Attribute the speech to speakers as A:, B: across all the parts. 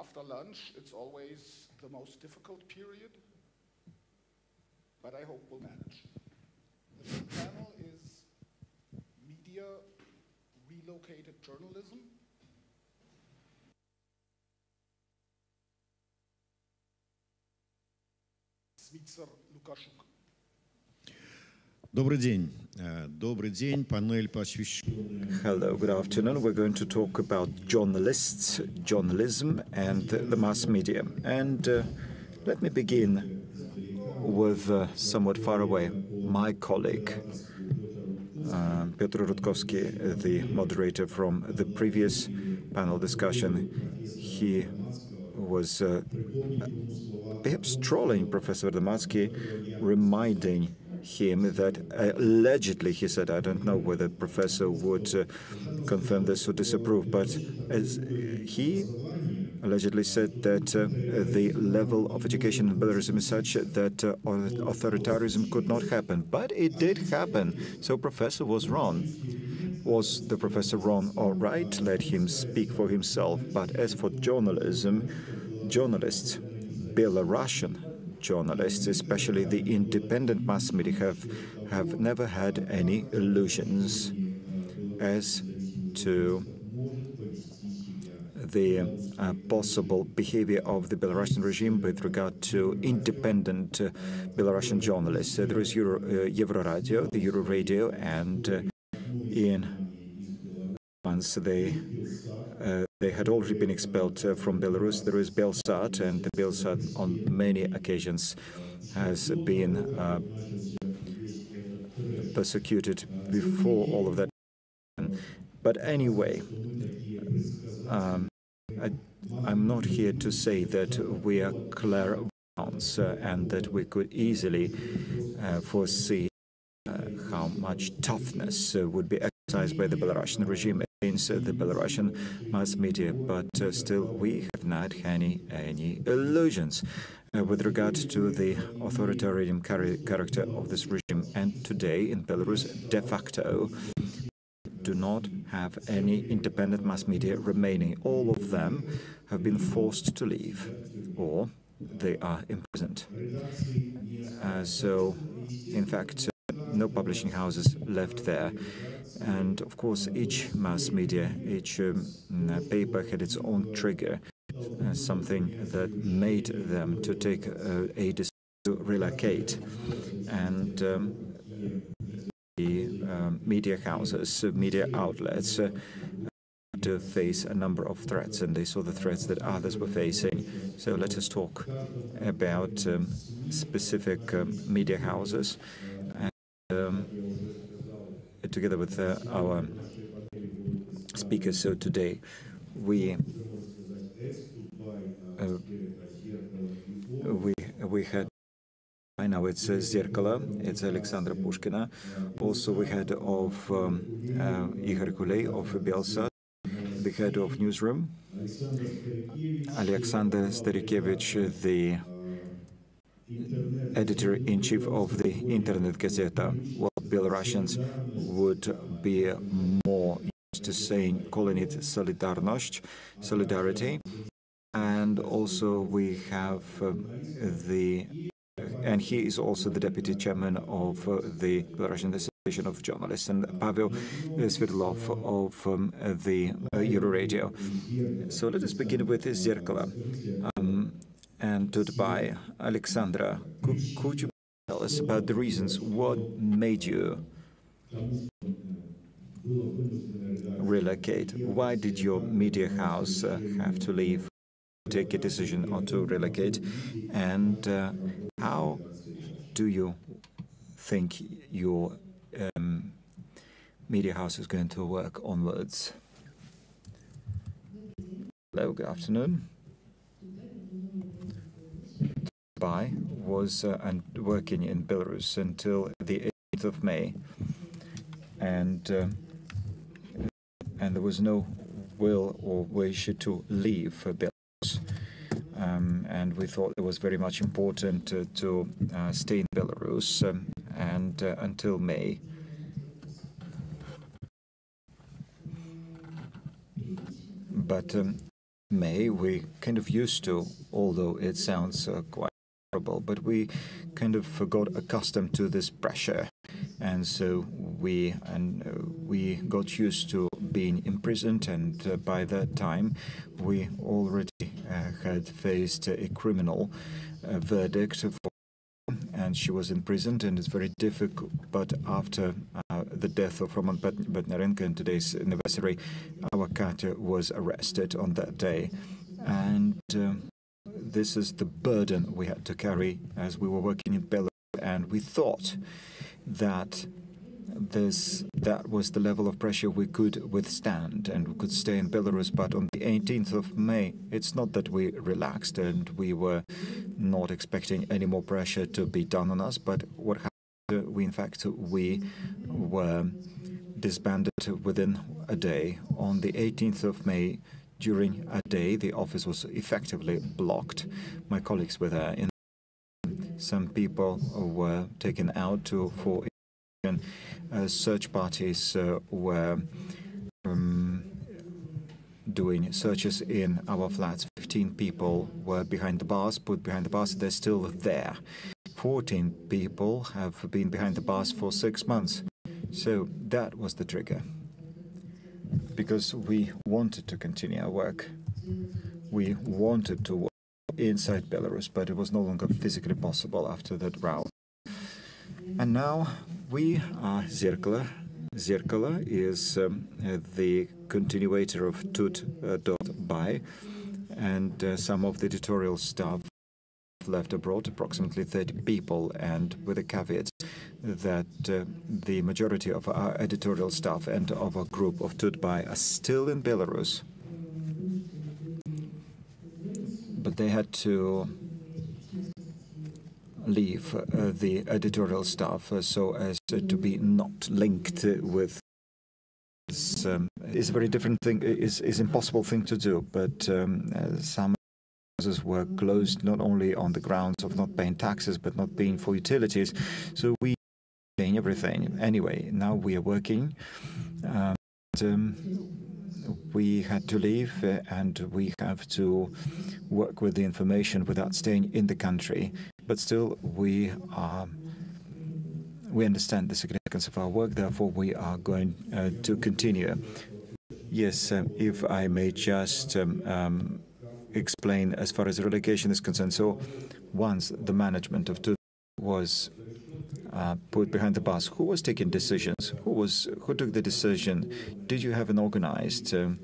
A: after lunch, it's always the most difficult period, but I hope we'll manage. The panel is media relocated journalism. Zmicer Lukashuk.
B: Добрый день. Добрый день. Панель посвящена...
C: Hello, good afternoon. We're going to talk about journalists, journalism, and the mass media. And uh, let me begin with uh, somewhat far away. My colleague, uh, Piotr Rutkowski, the moderator from the previous panel discussion, he was uh, perhaps trolling Professor Verdomatsky, reminding him that allegedly he said, I don't know whether professor would uh, confirm this or disapprove, but as he allegedly said that uh, the level of education in Belarus is such that uh, authoritarianism could not happen. But it did happen. So professor was wrong. Was the professor wrong or right? Let him speak for himself. But as for journalism, journalists, Belarusian journalists, especially the independent mass media, have, have never had any illusions as to the uh, possible behavior of the Belarusian regime with regard to independent uh, Belarusian journalists. Uh, there is Euro, Euroradio, the Euro Radio, and in once they uh, they had already been expelled uh, from Belarus. There is Belsat, and the Belsat on many occasions has been uh, persecuted before all of that. But anyway, um, I, am not here to say that we are clairvoyants uh, and that we could easily uh, foresee uh, how much toughness would be exercised by the Belarusian regime against the Belarusian mass media, but uh, still we have not any any illusions uh, with regard to the authoritarian character of this regime. And today in Belarus, de facto, do not have any independent mass media remaining. All of them have been forced to leave, or they are imprisoned. Uh, so, in fact, no publishing houses left there. And of course, each mass media, each um, paper had its own trigger, uh, something that made them to take uh, a decision to relocate. And um, the um, media houses, uh, media outlets, uh, to face a number of threats, and they saw the threats that others were facing. So let us talk about um, specific um, media houses. And, um, together with uh, our speakers so today, we uh, we we had I know it's uh, Zerkalo, it's Alexandra Pushkina. Also, we had of um, uh, Igor Kuley of Belsat, the head of newsroom, Alexander Starykevich, the editor-in-chief of the Internet Gazeta. Belarusians would be more used to saying, calling it Solidarność, solidarity. And also we have um, the, and he is also the deputy chairman of uh, the Belarusian Association of Journalists, and Pavel Sverdlov of um, the uh, Euroradio. So let us begin with Zerkalo. Um, and Dubai. Alexandra, could, could you tell us about the reasons? What made you relocate? Why did your media house uh, have to leave, take a decision or to relocate? And uh, how do you think your um, media house is going to work onwards? Hello, good afternoon. Was uh, and working in Belarus until the 8th of May, and uh, and there was no will or wish to leave Belarus. Um, and we thought it was very much important to, to uh, stay in Belarus um, and uh, until May. But um, May, we kind of used to, although it sounds uh, quite but we kind of got accustomed to this pressure, and so we and uh, we got used to being imprisoned, and uh, by that time, we already uh, had faced a criminal uh, verdict for and she was imprisoned, and it's very difficult. But after uh, the death of Roman Bondarenko and today's anniversary, our cat was arrested on that day, and uh, this is the burden we had to carry as we were working in Belarus, and we thought that this that was the level of pressure we could withstand and we could stay in Belarus. But on the 18th of May, it's not that we relaxed and we were not expecting any more pressure to be done on us. But what happened? We in fact we were disbanded within a day. On the 18th of May, during a day, the office was effectively blocked. My colleagues were there. In some people were taken out to for uh, search parties uh, were um, doing searches in our flats. 15 people were behind the bars, put behind the bars. They're still there. 14 people have been behind the bars for six months. So that was the trigger. Because we wanted to continue our work. We wanted to work inside Belarus, but it was no longer physically possible after that row. And now we are Zerkalo. Zerkalo is um, the continuator of Tut.by, and uh, some of the editorial staff left abroad, approximately 30 people, and with a caveat that uh, the majority of our editorial staff and of our group of Tut.by are still in Belarus. But they had to leave uh, the editorial staff uh, so as to be not linked with um, a very different thing is is impossible thing to do but um, uh, some houses were closed not only on the grounds of not paying taxes but not paying for utilities. So we paying everything. Anyway now we are working um, and, we had to leave uh, and we have to work with the information without staying in the country. But still we are we understand the significance of our work, therefore we are going uh, to continue. Yes, um, if I may just um, um, explain as far as relocation is concerned. So once the management of Tut was uh, put behind the bus, who was taking decisions? Who was who took the decision? Did you have an organized um,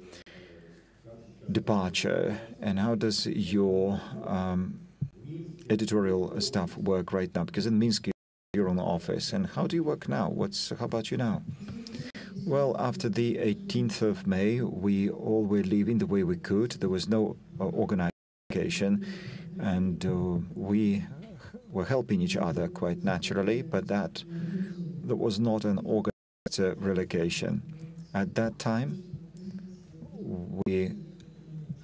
C: departure? And how does your um, editorial staff work right now? Because in Minsk, you're on the office. And how do you work now? What's how about you now? Well, after the 18th of May, we all were leaving the way we could. There was no uh, organization, and uh, we were helping each other quite naturally. But that that was not an organized uh, relocation. At that time, we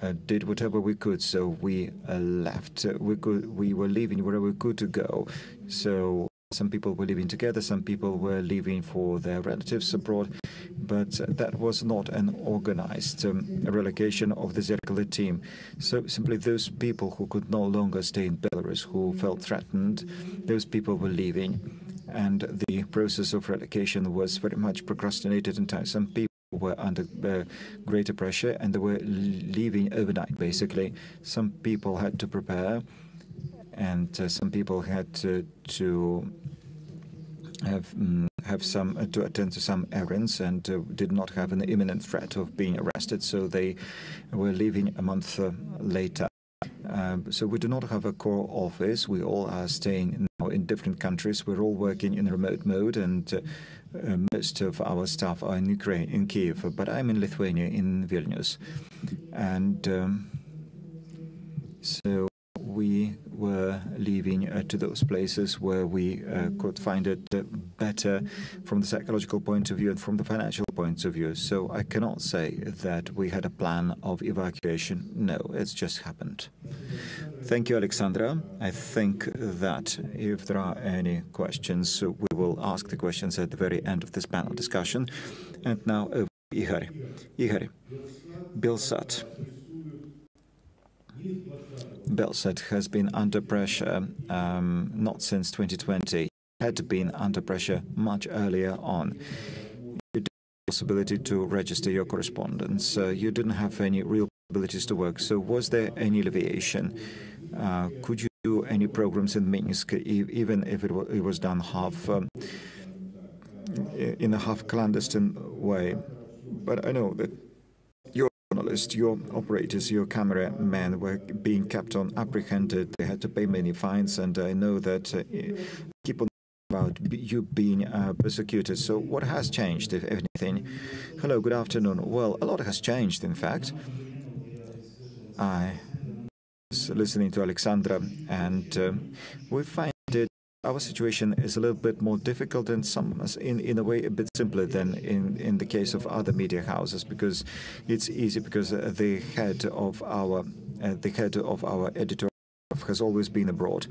C: uh, did whatever we could. So we uh, left. we could. We were leaving wherever we could to go. So some people were living together. Some people were leaving for their relatives abroad. But that was not an organized um, relocation of the Zerkalo team. So simply those people who could no longer stay in Belarus, who felt threatened, those people were leaving. And the process of relocation was very much procrastinated in time. Some people were under uh, greater pressure and they were leaving overnight, basically. Some people had to prepare, and uh, some people had to, have um, have some uh, to attend to some errands and uh, did not have an imminent threat of being arrested, so they were leaving a month uh, later. Um, so we do not have a core office. We all are staying now in different countries. We're all working in remote mode, and uh, uh, most of our staff are in Ukraine, in Kiev, but I'm in Lithuania, in Vilnius. And um, so we were leaving uh, to those places where we uh, could find it uh, better from the psychological point of view and from the financial point of view. So I cannot say that we had a plan of evacuation. No, it's just happened. Thank you, Alexandra. I think that if there are any questions, we will ask the questions at the very end of this panel discussion. And now over Ihar. Ihar, Belsat Belsat has been under pressure, um, not since 2020, had been under pressure much earlier on. You didn't have the possibility to register your correspondence. Uh, you didn't have any real abilities to work. So was there any alleviation? Uh, could you do any programs in Minsk, even if it, it, was done half um, in a half clandestine way? But I know that journalists, your operators, your cameramen were being kept on apprehended. They had to pay many fines, and I know that uh, keep on about you being uh, persecuted. So, what has changed, if anything? Hello, good afternoon. Well, a lot has changed, in fact. I was listening to Alexandra, and uh, we find that our situation is a little bit more difficult and some in, in a way a bit simpler than in, in the case of other media houses because it's easy because uh, the head of our uh, the head of our editor has always been abroad.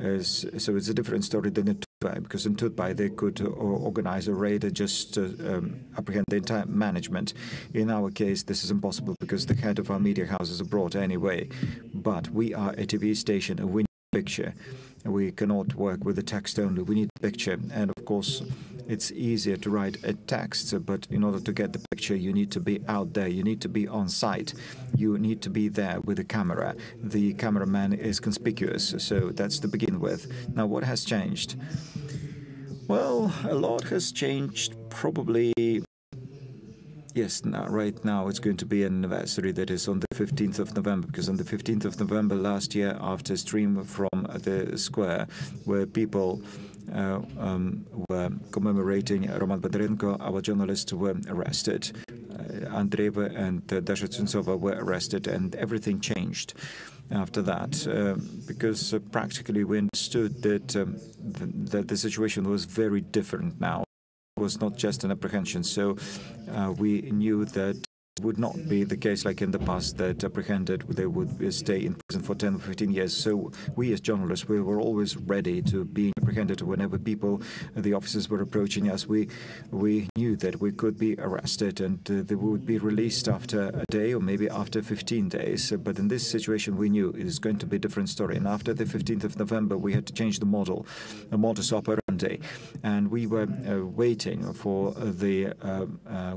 C: Uh, so it's a different story than in Tut.by, because in Tut.by they could uh, organize a raid and just uh, um, apprehend the entire management. In our case, this is impossible because the head of our media house is abroad anyway. But we are a TV station a a picture. We cannot work with the text only. We need picture. And of course, it's easier to write a text, but in order to get the picture, you need to be out there. You need to be on site. You need to be there with the camera. The cameraman is conspicuous, so that's to begin with. Now, what has changed? Well, a lot has changed. Probably Yes, now, right now it's going to be an anniversary that is on the 15th of November, because on the 15th of November last year, after a stream from the square, where people uh, um, were commemorating Roman Bondarenko, our journalists were arrested. Uh, Andreeva and uh, Dasha Chultsova were arrested, and everything changed after that, uh, because uh, practically we understood that, um, th that the situation was very different now was not just an apprehension. So uh, we knew that it would not be the case like in the past that apprehended they would stay in prison for 10 or 15 years. So we as journalists, we were always ready to be apprehended whenever people, the officers were approaching us. We we knew that we could be arrested and uh, they would be released after a day or maybe after 15 days. But in this situation, we knew it is going to be a different story. And after the 15th of November, we had to change the model, the modus operandi, and we were uh, waiting for the uh, uh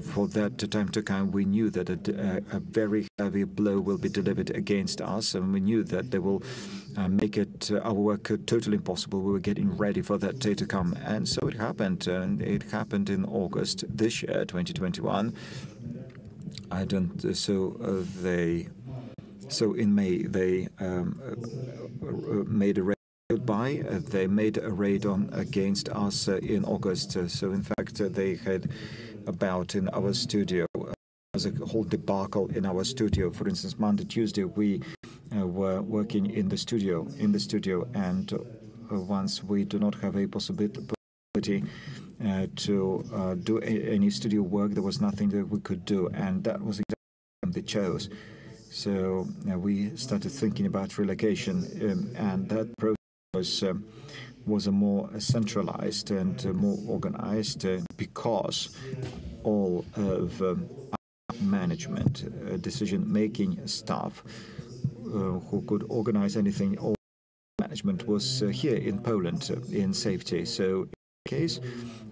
C: for that time to come, we knew that a, a, very heavy blow will be delivered against us, and we knew that they will uh, make it uh, our work totally impossible. We were getting ready for that day to come, and so it happened. And it happened in August this year, 2021. I don't. Uh, so uh, they. So in May they um, uh, uh, made a raid by. they made a raid on against us in August. so in fact they had about in our studio. Uh, was a whole debacle in our studio. For instance, Monday, Tuesday, we uh, were working in the studio, in the studio, and uh, once we do not have a possibility uh, to uh, do any studio work, there was nothing that we could do, and that was exactly they chose. So uh, we started thinking about relocation, um, and that process was. Um, was a more centralized and more organized uh, because all of um, management, uh, decision-making staff uh, who could organize anything, all management was here in Poland in safety. So in that case,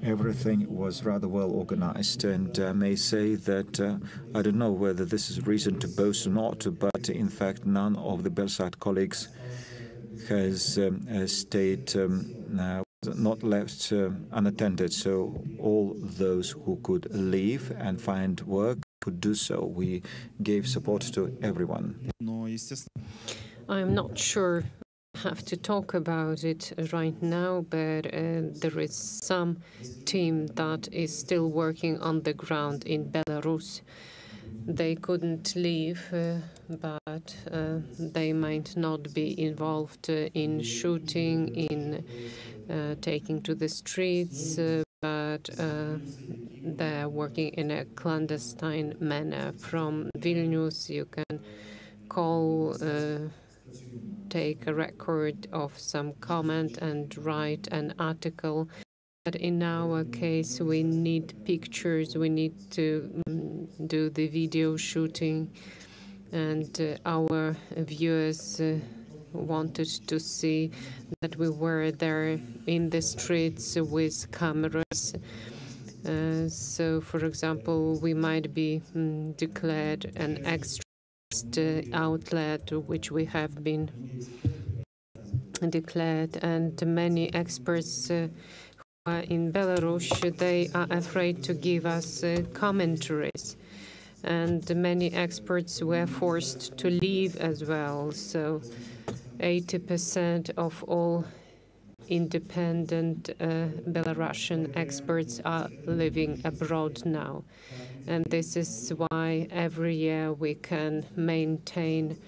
C: everything was rather well organized, and I may say that uh, I don't know whether this is a reason to boast or not, but in fact, none of the Belsat colleagues has um, stayed um, not left uh, unattended. So all those who could leave and find work could do so. We gave support to everyone.
D: I'm not sure have to talk about it right now, but uh, there is some team that is still working on the ground in Belarus. They couldn't leave, uh, but uh, they might not be involved in shooting, in uh, taking to the streets, uh, but uh, they're working in a clandestine manner. From Vilnius, you can call, take a record of some comment, and write an article. But in our case, we need pictures, we need to um, do the video shooting. And uh, our viewers uh, wanted to see that we were there in the streets with cameras. Uh, so, for example, we might be mm, declared an extra outlet, which we have been declared, and many experts who are in Belarus they are afraid to give us commentaries and many experts were forced to leave as well. So 80% of all independent uh, Belarusian experts are living abroad now. And this is why every year we can maintain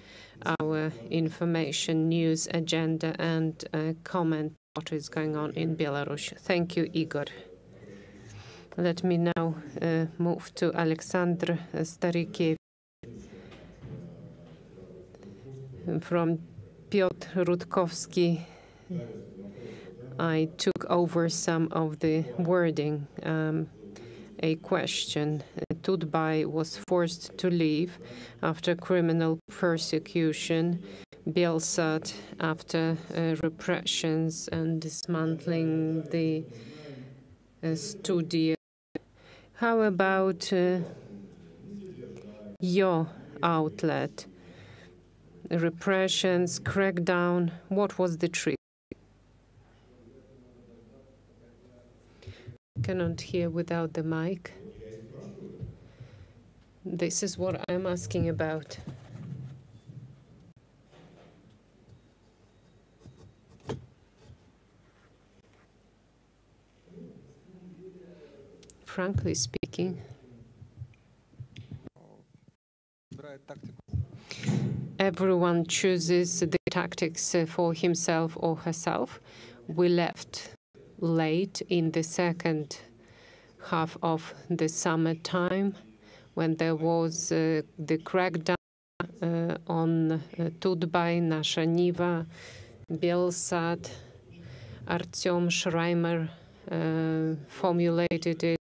D: our information news agenda and uh, comment what is going on in Belarus. Thank you, Igor. Let me now uh, move to Alexander Starykevich from Piotr Rutkowski. I took over some of the wording. Um, a question. Tut.by was forced to leave after criminal persecution. Belsat after uh, repressions and dismantling the uh, studio. How about uh, your outlet? Repressions, crackdown. What was the trick? Cannot hear without the mic. This is what I'm asking about. Frankly speaking, everyone chooses the tactics for himself or herself. We left late in the second half of the summertime when there was uh, the crackdown uh, on uh, Tut.by, Nasha Niva, Artyom Shraibman uh, formulated it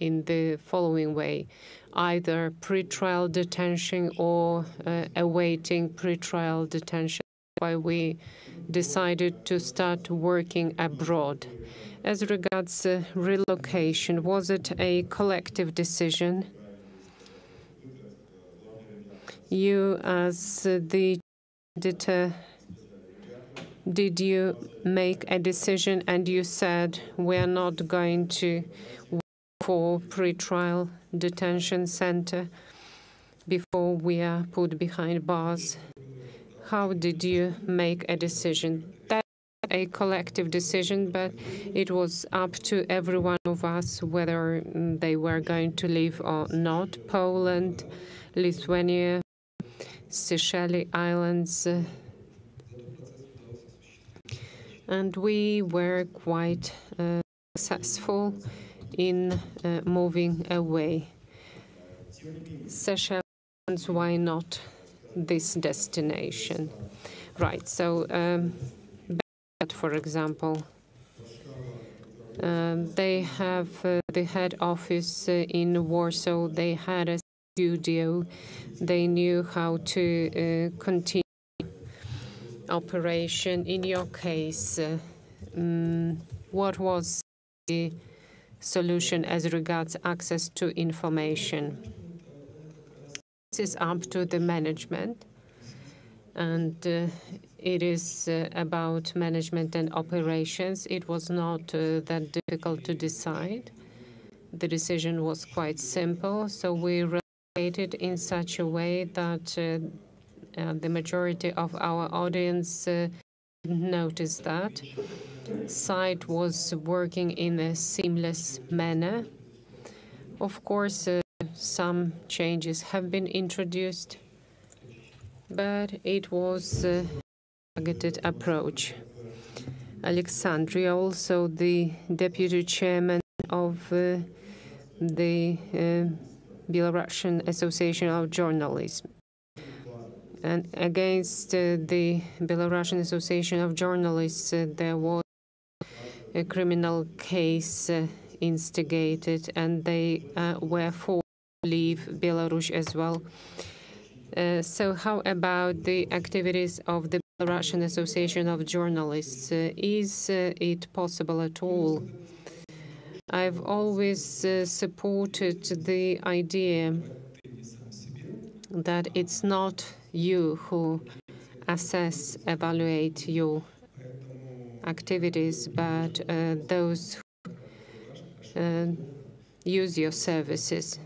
D: in the following way either pre-trial detention or uh, awaiting pre-trial detention. Why we decided to start working abroad. As regards uh, relocation, was it a collective decision? You, as the editor, did you make a decision and you said we're not going to for pre-trial detention center before we are put behind bars. How did you make a decision? That a collective decision, but it was up to every one of us whether they were going to leave or not. Poland, Lithuania, Seychelles Islands, uh, and we were quite uh, successful in uh, moving away. Seychelles, why not this destination? Right, so um, for example, um, they have uh, the head office uh, in Warsaw. They had a studio. They knew how to continue operation. In your case, um, what was the solution as regards access to information. This is up to the management, and uh, it is uh, about management and operations. It was not uh, that difficult to decide. The decision was quite simple, so we related in such a way that uh, uh, the majority of our audience noticed that site was working in a seamless manner. Of course, uh, some changes have been introduced, but it was a targeted approach. Alexandria, also the deputy chairman of uh, the uh, Belarusian Association of Journalism. And against uh, the Belarusian Association of Journalists, uh, there was a criminal case uh, instigated, and they were forced to leave Belarus as well. Uh, so, how about the activities of the Belarusian Association of Journalists? Uh, is uh, it possible at all? I've always supported the idea that it's not you who assess, evaluate your activities, but uh, those who uh, use your services.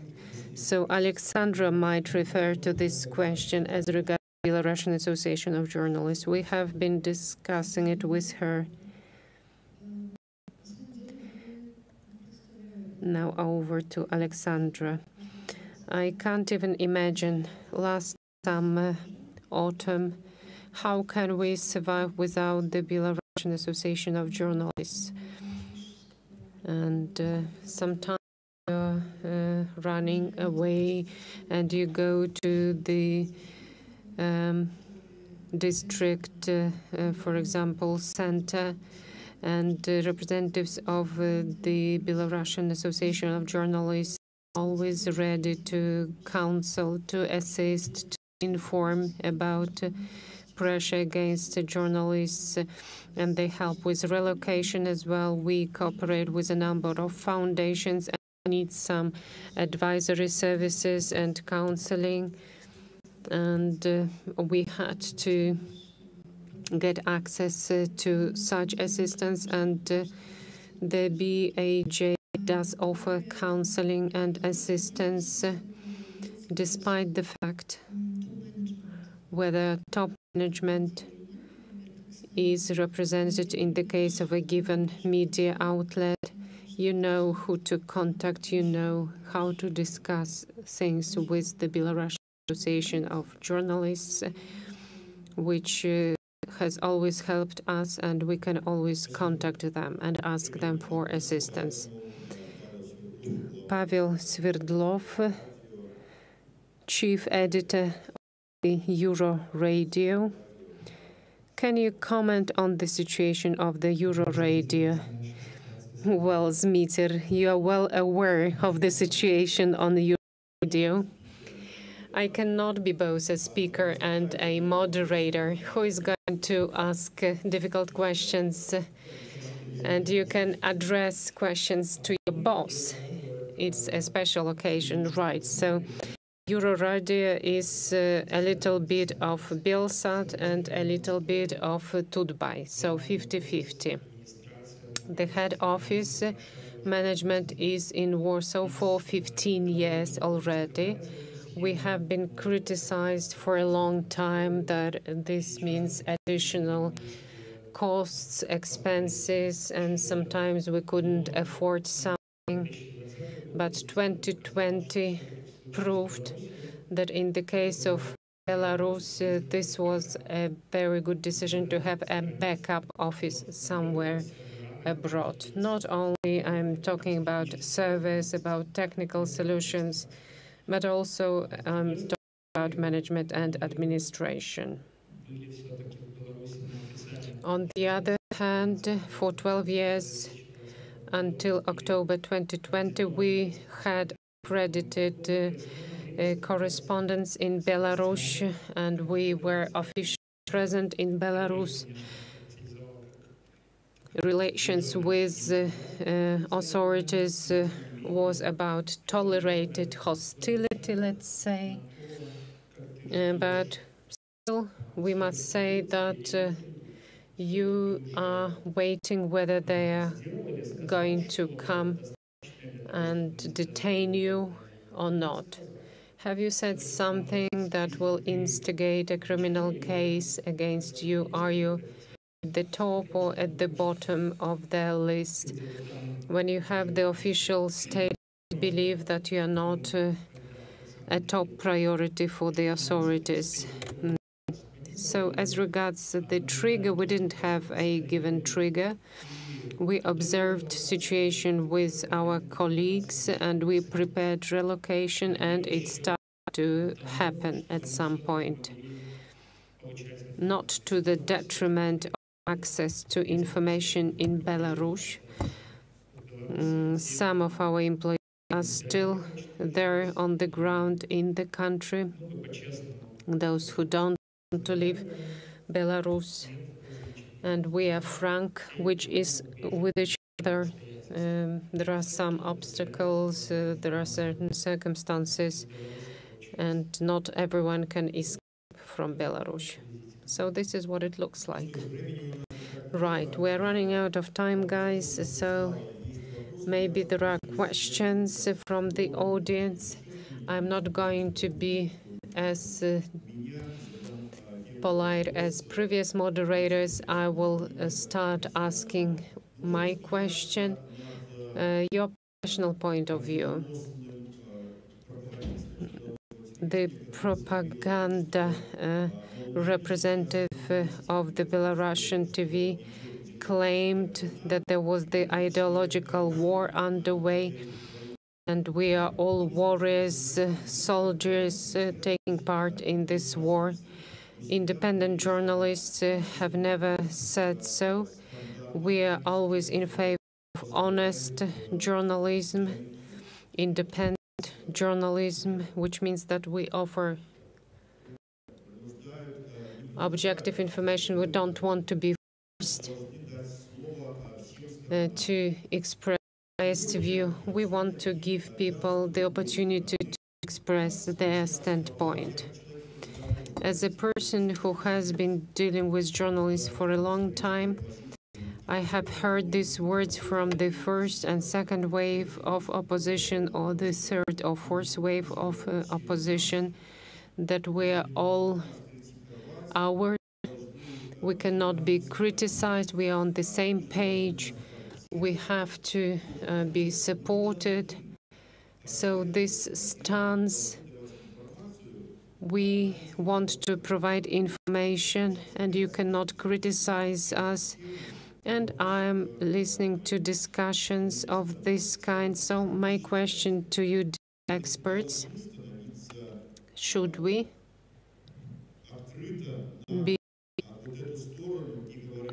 D: So Alexandra might refer to this question as regards the Belarusian Association of Journalists. We have been discussing it with her. Now over to Alexandra. I can't even imagine last summer, autumn, how can we survive without the Belarusian Association of Journalists? And uh, sometimes you're uh, running away and you go to the um, district, uh, uh for example, center, and representatives of uh, the Belarusian Association of Journalists always ready to counsel, to assist, inform about pressure against journalists, and they help with relocation as well. We cooperate with a number of foundations and need some advisory services and counseling. And uh, we had to get access uh, to such assistance, and uh, the BAJ does offer counseling and assistance despite the fact whether top management is represented in the case of a given media outlet. You know who to contact, you know how to discuss things with the Belarusian Association of Journalists, which uh, has always helped us, and we can always contact them and ask them for assistance. Pavel Sverdlov, chief editor of the Euro Radio. Can you comment on the situation of the Euro Radio? Well, Zmiter, you are well aware of the situation on the Euro Radio. I cannot be both a speaker and a moderator who is going to ask difficult questions, and you can address questions to your boss it's a special occasion, right? So Euroradio is uh, a little bit of Belsat and a little bit of Tut.by, so 50-50. The head office management is in Warsaw for 15 years already. We have been criticized for a long time that this means additional costs, expenses, and sometimes we couldn't afford something but 2020 proved that in the case of Belarus, uh, this was a very good decision to have a backup office somewhere abroad. Not only I'm talking about service, about technical solutions, but also um, talking about management and administration. On the other hand, for 12 years, until October 2020, we had accredited uh, uh, correspondence in Belarus, and we were officially present in Belarus. Relations with uh, authorities was about tolerated hostility, let's say. But still, we must say that you are waiting whether they are going to come and detain you or not. Have you said something that will instigate a criminal case against you? Are you at the top or at the bottom of their list? When you have the official state believe that you are not uh, a top priority for the authorities. So as regards the trigger, we didn't have a given trigger. We observed situation with our colleagues and we prepared relocation and it started to happen at some point. Not to the detriment of access to information in Belarus. Mm, some of our employees are still there on the ground in the country those who don't want to leave Belarus. And we are frank, which is with each other. Um, there are some obstacles, uh, there are certain circumstances, and not everyone can escape from Belarus. So this is what it looks like. Right, we're running out of time, guys. So maybe there are questions from the audience. I'm not going to be as uh, polite as previous moderators. I will uh, start asking my question, uh, your professional point of view. The propaganda uh, representative of the Belarusian TV claimed that there was the ideological war underway and we are all warriors, soldiers uh, taking part in this war. Independent journalists have never said so. We are always in favor of honest journalism, independent journalism, which means that we offer objective information. We don't want to be forced uh, to express biased view. We want to give people the opportunity to express their standpoint. As a person who has been dealing with journalists for a long time, I have heard these words from the first and second wave of opposition, or the third or fourth wave of uh, opposition, that we are all ours. We cannot be criticized. We are on the same page. We have to uh, be supported. So this stance we want to provide information and you cannot criticize us. And I'm listening to discussions of this kind. So my question to you, experts, should we be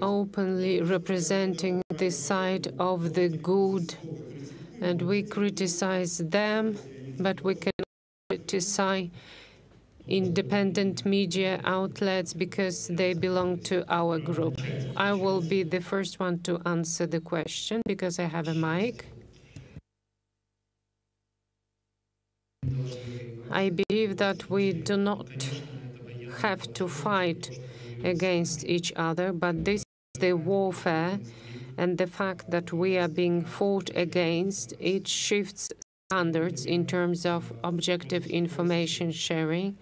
D: openly representing the side of the good and we criticize them, but we can criticize independent media outlets because they belong to our group. I will be the first one to answer the question because I have a mic. I believe that we do not have to fight against each other, but this is the warfare and the fact that we are being fought against, it shifts standards in terms of objective information sharing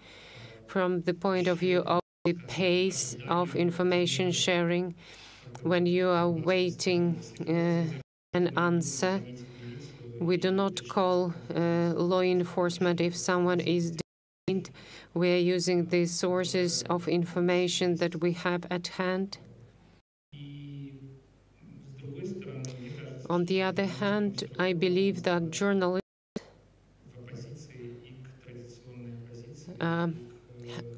D: from the point of view of the pace of information sharing when you are waiting uh, an answer. We do not call uh, law enforcement if someone is detained. We are using the sources of information that we have at hand. On the other hand, I believe that journalists Um,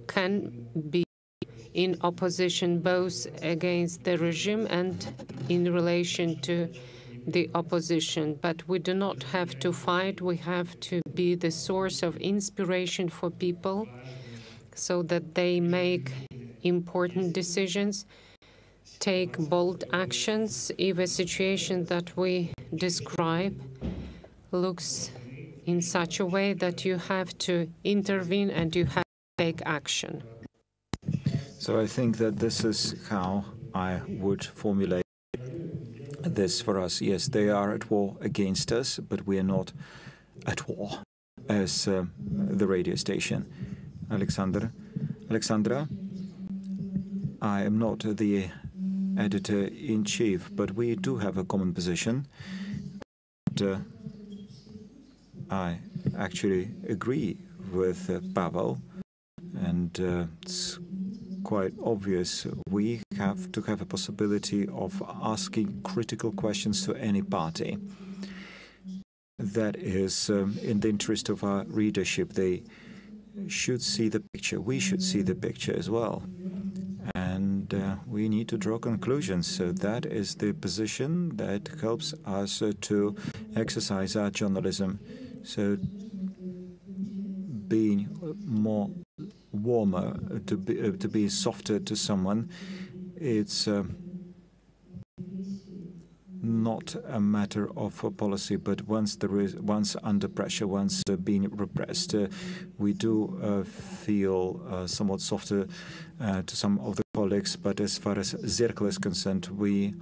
D: can be in opposition both against the regime and in relation to the opposition. But we do not have to fight. We have to be the source of inspiration for people so that they make important decisions, take bold actions if a situation that we describe looks in such a way that you have to intervene and you have to take action.
C: So I think that this is how I would formulate this for us. Yes, they are at war against us, but we are not at war as uh, the radio station. Alexander, Alexandra, I am not the editor in chief, but we do have a common position. And, uh, I actually agree with uh, Pavel, and uh, it's quite obvious we have to have a possibility of asking critical questions to any party. That is um, in the interest of our readership. They should see the picture. We should see the picture as well. And uh, we need to draw conclusions. So that is the position that helps us uh, to exercise our journalism. So being more warmer, to be uh, to be softer to someone. It's uh, not a matter of policy, but once there is once under pressure, once uh, being repressed, uh, we do uh, feel somewhat softer to some of the colleagues. But as far as Zerkalo is concerned, we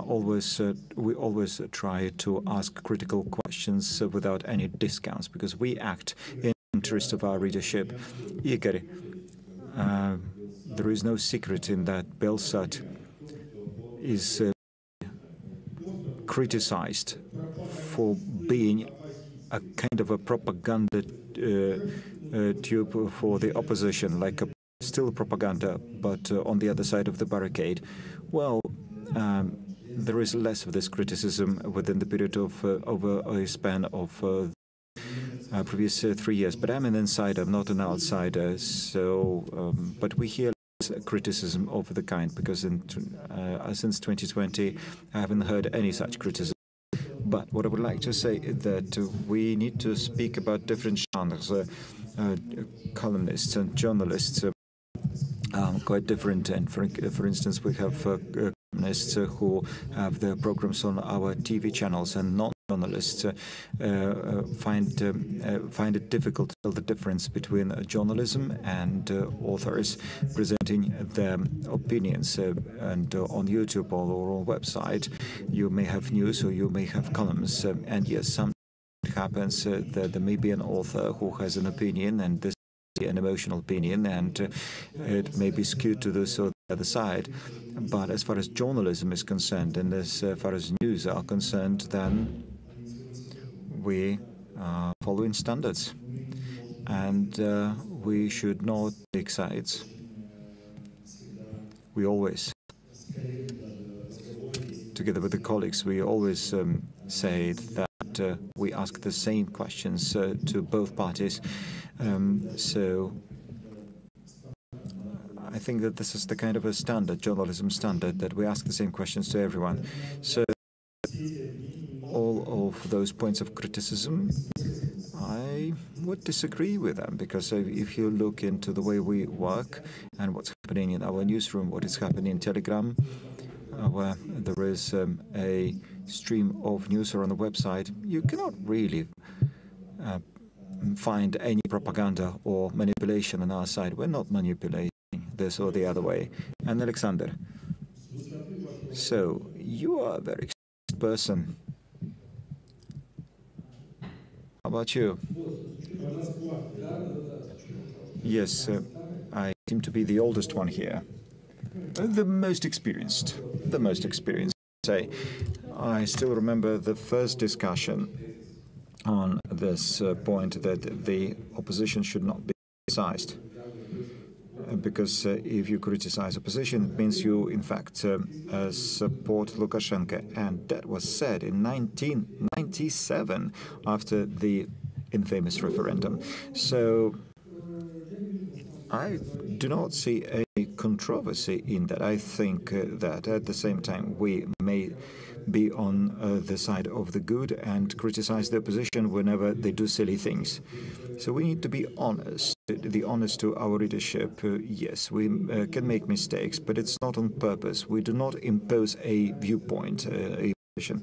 C: always we always try to ask critical questions without any discounts because we act in interest of our readership. Igor, there is no secret in that Belsat is criticized for being a kind of a propaganda uh, uh, tube for the opposition, like a, still propaganda, but uh, on the other side of the barricade. Well, um, there is less of this criticism within the period of uh, over a span of uh, uh, previous three years. But I'm an insider, I'm not an outsider. So, um, but we hear criticism of the kind because in, uh, since 2020 I haven't heard any such criticism. But what I would like to say is that uh, we need to speak about different genres. Uh, uh columnists and journalists are um, quite different. And for, for instance, we have uh, who have their programs on our TV channels and non journalists uh, uh, find uh, find it difficult to tell the difference between journalism and authors presenting their opinions. and on YouTube or on website, you may have news or you may have columns. and yes, some happens uh, that there may be an author who has an opinion and this an emotional opinion and uh, it may be skewed to this or the other side but as far as journalism is concerned and as far as news are concerned then we are following standards and uh, we should not take sides. We always, together with the colleagues, we always um, say that uh, we ask the same questions uh, to both parties. Um, so I think that this is the kind of a standard, journalism standard, that we ask the same questions to everyone. So all of those points of criticism, I would disagree with them because if you look into the way we work and what's happening in our newsroom, what is happening in Telegram, where there is um, a stream of news on the website, you cannot really uh, find any propaganda or manipulation on our side. We're not manipulating this or the other way. And Alexander, so you are a very experienced person. How about you? Yes, uh, I seem to be the oldest one here. The most experienced. The most experienced. Say, I still remember the first discussion on this uh, point that the opposition should not be criticized. Uh, because uh, if you criticize opposition, it means you, in fact, uh, uh, support Lukashenko. And that was said in 1997 after the infamous referendum. So I do not see any controversy in that. I think uh, that at the same time we may be on uh, the side of the good and criticize the opposition whenever they do silly things. So we need to be honest, the honest to our readership. Uh, yes, we uh, can make mistakes, but it's not on purpose. We do not impose a viewpoint, uh, a position.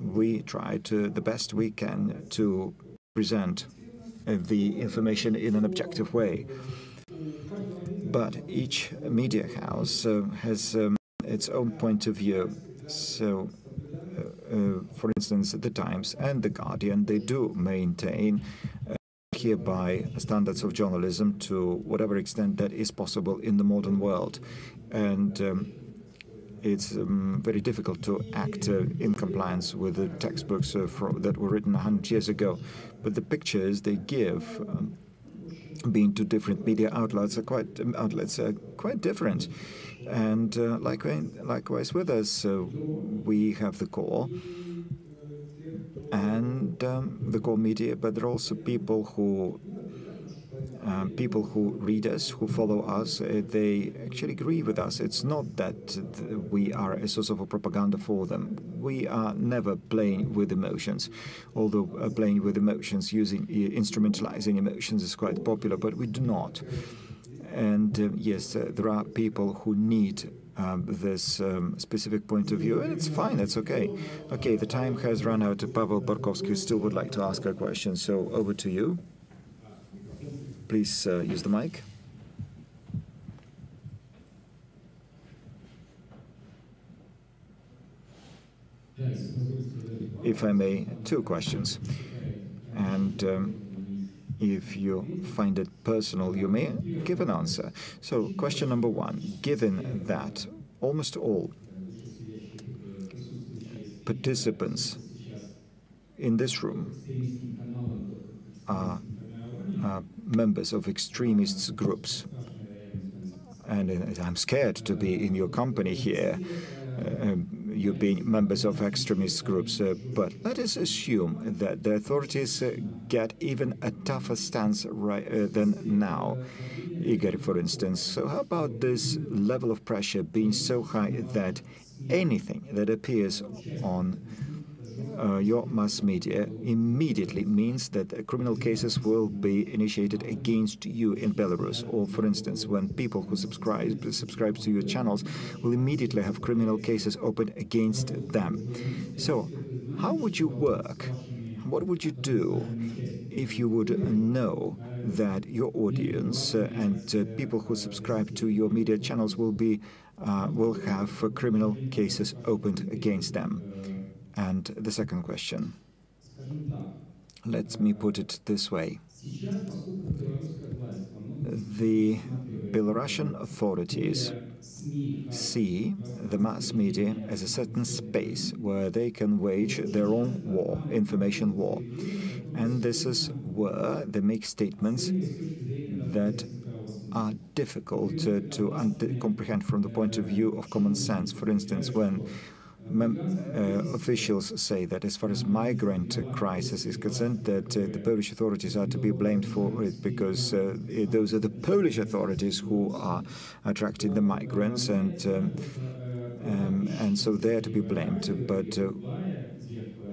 C: We try to the best we can to present uh, the information in an objective way. But each media house uh, has um, its own point of view. So uh, for instance, the Times and the Guardian, they do maintain uh, hereby standards of journalism to whatever extent that is possible in the modern world. And um, it's um, very difficult to act uh, in compliance with the textbooks uh, that were written 100 years ago. But the pictures they give, um, being to different media outlets, are quite um, outlets are quite different. And uh, likewise, likewise with us, we have the core and um, the core media, but there are also people who um, people who read us, who follow us, uh, they actually agree with us. It's not that we are a source of a propaganda for them. We are never playing with emotions, although uh, playing with emotions using uh, instrumentalizing emotions is quite popular, but we do not. And uh, yes, there are people who need um, this um, specific point of view, and it's fine, it's okay. Okay, the time has run out. Pavel Barkovsky still would like to ask a question, so over to you. Please uh, use the mic. If I may, two questions. And um, if you find it personal, you may give an answer. So, question number one given that almost all participants in this room are, are members of extremists groups, and uh, I'm scared to be in your company here. Uh, um, you being members of extremist groups, uh, but let us assume that the authorities uh, get even a tougher stance right, uh, than now. Igor, for instance. So, how about this level of pressure being so high that anything that appears on uh, your mass media immediately means that criminal cases will be initiated against you in Belarus. Or, for instance, when people who subscribe subscribe to your channels will immediately have criminal cases opened against them. So, how would you work? What would you do if you would know that your audience uh, and uh, people who subscribe to your media channels will be uh, will have criminal cases opened against them? And the second question, let me put it this way. The Belarusian authorities see the mass media as a certain space where they can wage their own war, information war. And this is where they make statements that are difficult to, to comprehend from the point of view of common sense. For instance, when uh, officials say that as far as migrant crisis is concerned, that uh, the Polish authorities are to be blamed for it because uh, those are the Polish authorities who are attracting the migrants, and um, um, and so they're to be blamed. But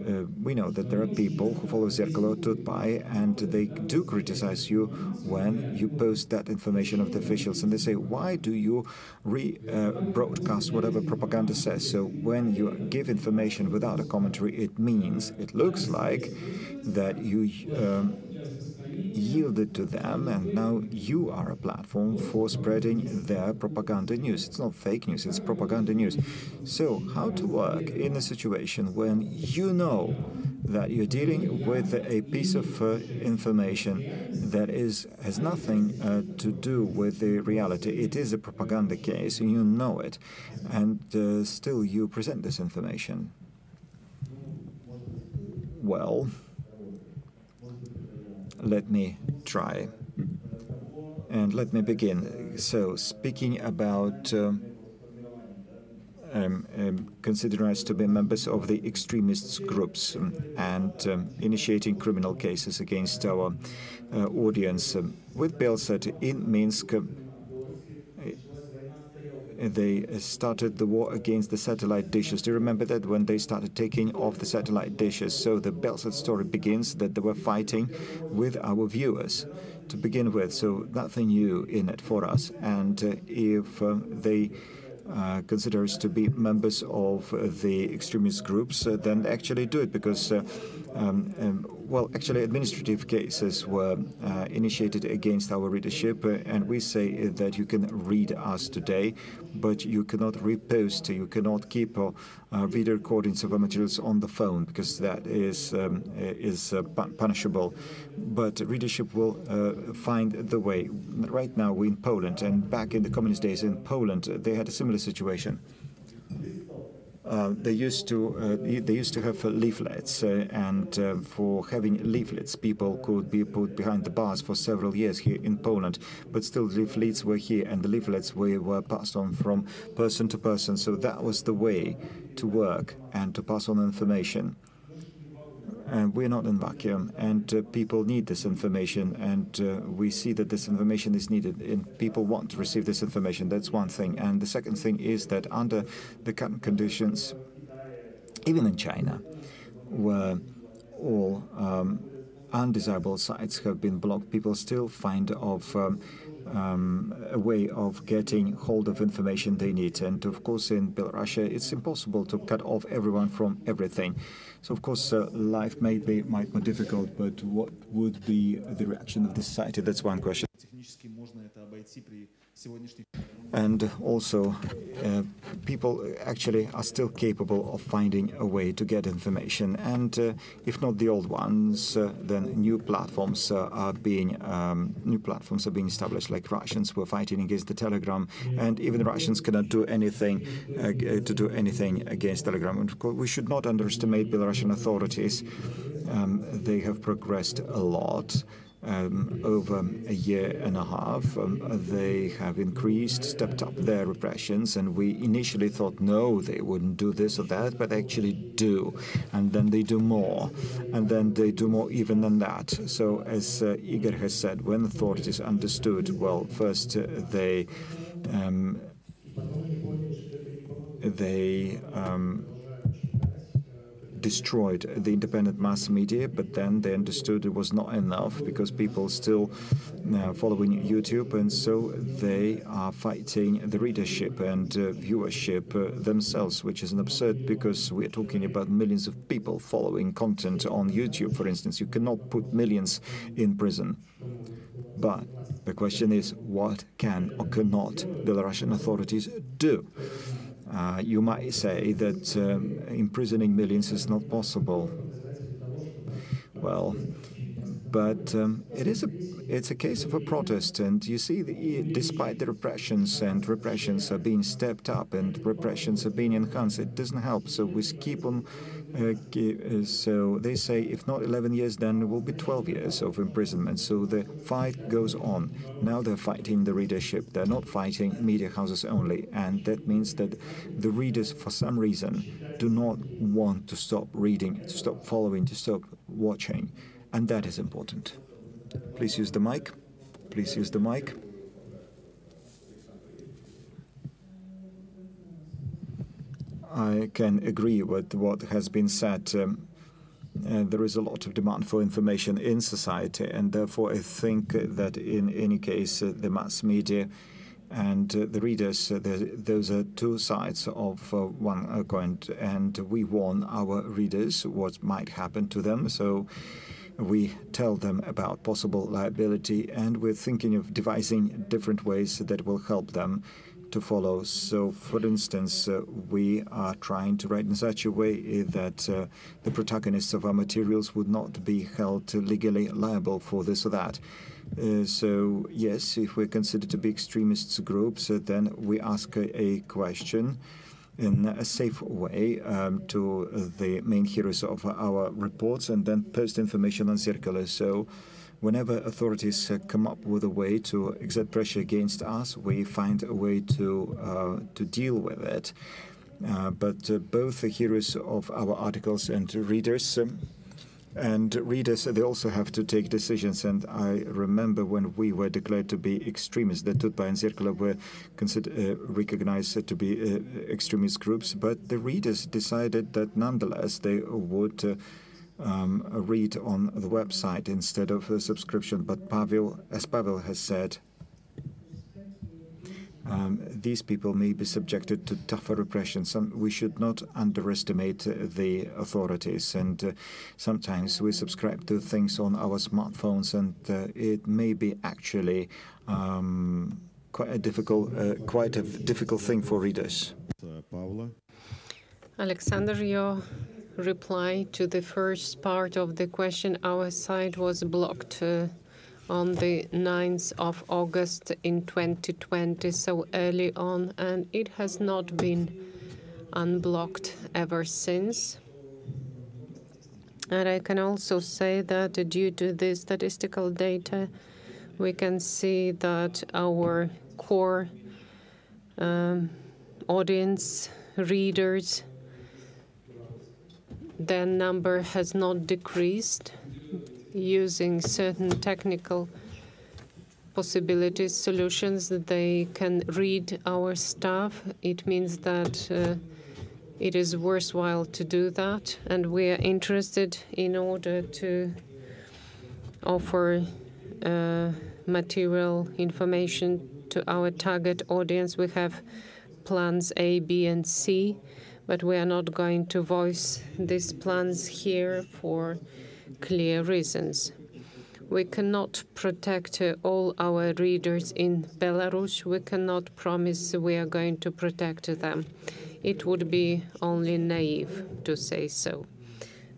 C: uh, we know that there are people who follow Zerkalo Tut.by and they do criticize you when you post that information of the officials and they say, why do you re-broadcast uh, whatever propaganda says? So when you give information without a commentary, it means, it looks like that you um, yielded to them, and now you are a platform for spreading their propaganda news. It's not fake news, it's propaganda news. So, how to work in a situation when you know that you're dealing with a piece of uh, information that is has nothing uh, to do with the reality. It is a propaganda case, and you know it, and uh, still you present this information. Well, let me try. And let me begin. So, speaking about um, um, um, considering us to be members of the extremist groups um, and um, initiating criminal cases against our uh, audience. Um, with Belsat in Minsk, they started the war against the satellite dishes. Do you remember that when they started taking off the satellite dishes? So the Belsat story begins that they were fighting with our viewers to begin with. So nothing new in it for us. And uh, if uh, they uh, consider us to be members of the extremist groups, uh, then actually do it because uh, um, um, well, actually, administrative cases were uh, initiated against our readership, uh, and we say that you can read us today, but you cannot repost, you cannot keep uh, video recordings of our materials on the phone because that is um, is uh, punishable. But readership will uh, find the way. Right now, we're in Poland, and back in the communist days in Poland, they had a similar situation. Uh, they used to uh, they used to have uh, leaflets, and for having leaflets, people could be put behind the bars for several years here in Poland. But still, leaflets were here, and the leaflets were, were passed on from person to person. So that was the way to work and to pass on information. And we're not in vacuum, and uh, people need this information, and uh, we see that this information is needed, and people want to receive this information. That's one thing. And the second thing is that under the current conditions, even in China, where all um, undesirable sites have been blocked, people still find of um, um, a way of getting hold of information they need. And of course, in Belarus, it's impossible to cut off everyone from everything. So of course, uh, life may be might be difficult, but what would be the reaction of the society? That's one question. And also, uh, people actually are still capable of finding a way to get information. And uh, if not the old ones, uh, then new platforms uh, are being um, new platforms are being established. Like Russians were fighting against the Telegram, and even the Russians cannot do anything uh, uh, to do anything against Telegram. And we should not underestimate Belarusian authorities. Um, they have progressed a lot um, over a year and a half. Um, they have increased, stepped up their repressions, and we initially thought no, they wouldn't do this or that, but they actually do, and then they do more, and then they do more even than that. So, as uh, Igor has said, when authorities understood, well, first uh, they um, they um, destroyed the independent mass media, but then they understood it was not enough because people still uh, following YouTube, and so they are fighting the readership and uh, viewership uh, themselves, which is an absurd because we're talking about millions of people following content on YouTube, for instance. You cannot put millions in prison. But the question is, what can or cannot the Russian authorities do? Uh, you might say that um, imprisoning millions is not possible. Well, but um, it is a it's a case of a protest, and you see, the, despite the repressions and repressions are being stepped up and repressions are being enhanced, it doesn't help. So we keep on. Uh, uh, so they say if not 11 years, then it will be 12 years of imprisonment. So the fight goes on. Now they're fighting the readership. They're not fighting media houses only, and that means that the readers, for some reason, do not want to stop reading, to stop following, to stop watching, and that is important. Please use the mic. Please use the mic. I can agree with what has been said. Um, uh, there is a lot of demand for information in society, and therefore I think that in any case, uh, the mass media and uh, the readers, uh, those are two sides of uh, one coin, and we warn our readers what might happen to them. So we tell them about possible liability, and we're thinking of devising different ways that will help them to follow. So, for instance, uh, we are trying to write in such a way that uh, the protagonists of our materials would not be held legally liable for this or that. Uh, so, yes, if we're considered to be extremists groups, uh, then we ask a question in a safe way um, to the main heroes of our reports and then post information on Zerkalo. So, whenever authorities uh, come up with a way to exert pressure against us, we find a way to uh, to deal with it. Uh, but uh, both the heroes of our articles and readers. Um, and readers, they also have to take decisions. And I remember when we were declared to be extremists, the Tut.by and Zerkalo were uh, recognized to be uh, extremist groups, but the readers decided that nonetheless they would uh, um, read on the website instead of a subscription. But Pavel, as Pavel has said, um, these people may be subjected to tougher repression. Some, we should not underestimate uh, the authorities. And uh, sometimes we subscribe to things on our smartphones, and uh, it may be actually um, quite a difficult, uh, quite a difficult thing for readers.
D: Alexander, your reply to the first part of the question, our site was blocked uh, on the 9th of August in 2020, so early on, and it has not been unblocked ever since. And I can also say that due to the statistical data, we can see that our core um, audience, readers, their number has not decreased using certain technical possibilities, solutions that they can read our stuff. It means that uh, it is worthwhile to do that, and we are interested in order to offer uh, material information to our target audience. We have plans A, B, and C, but we are not going to voice these plans here for clear reasons. We cannot protect uh, all our readers in Belarus. We cannot promise we are going to protect them. It would be only naive to say so.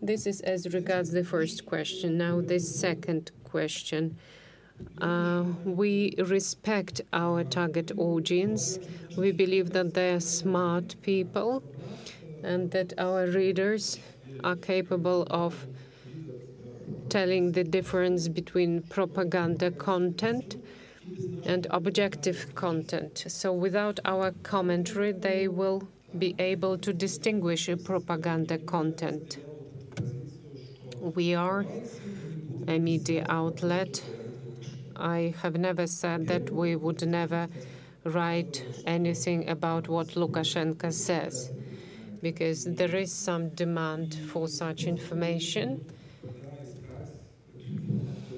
D: This is as regards the first question. Now, the second question. Uh, we respect our target audience. We believe that they are smart people and that our readers are capable of telling the difference between propaganda content and objective content. So without our commentary, they will be able to distinguish propaganda content. We are a media outlet. I have never said that we would never write anything about what Lukashenko says, because there is some demand for such information.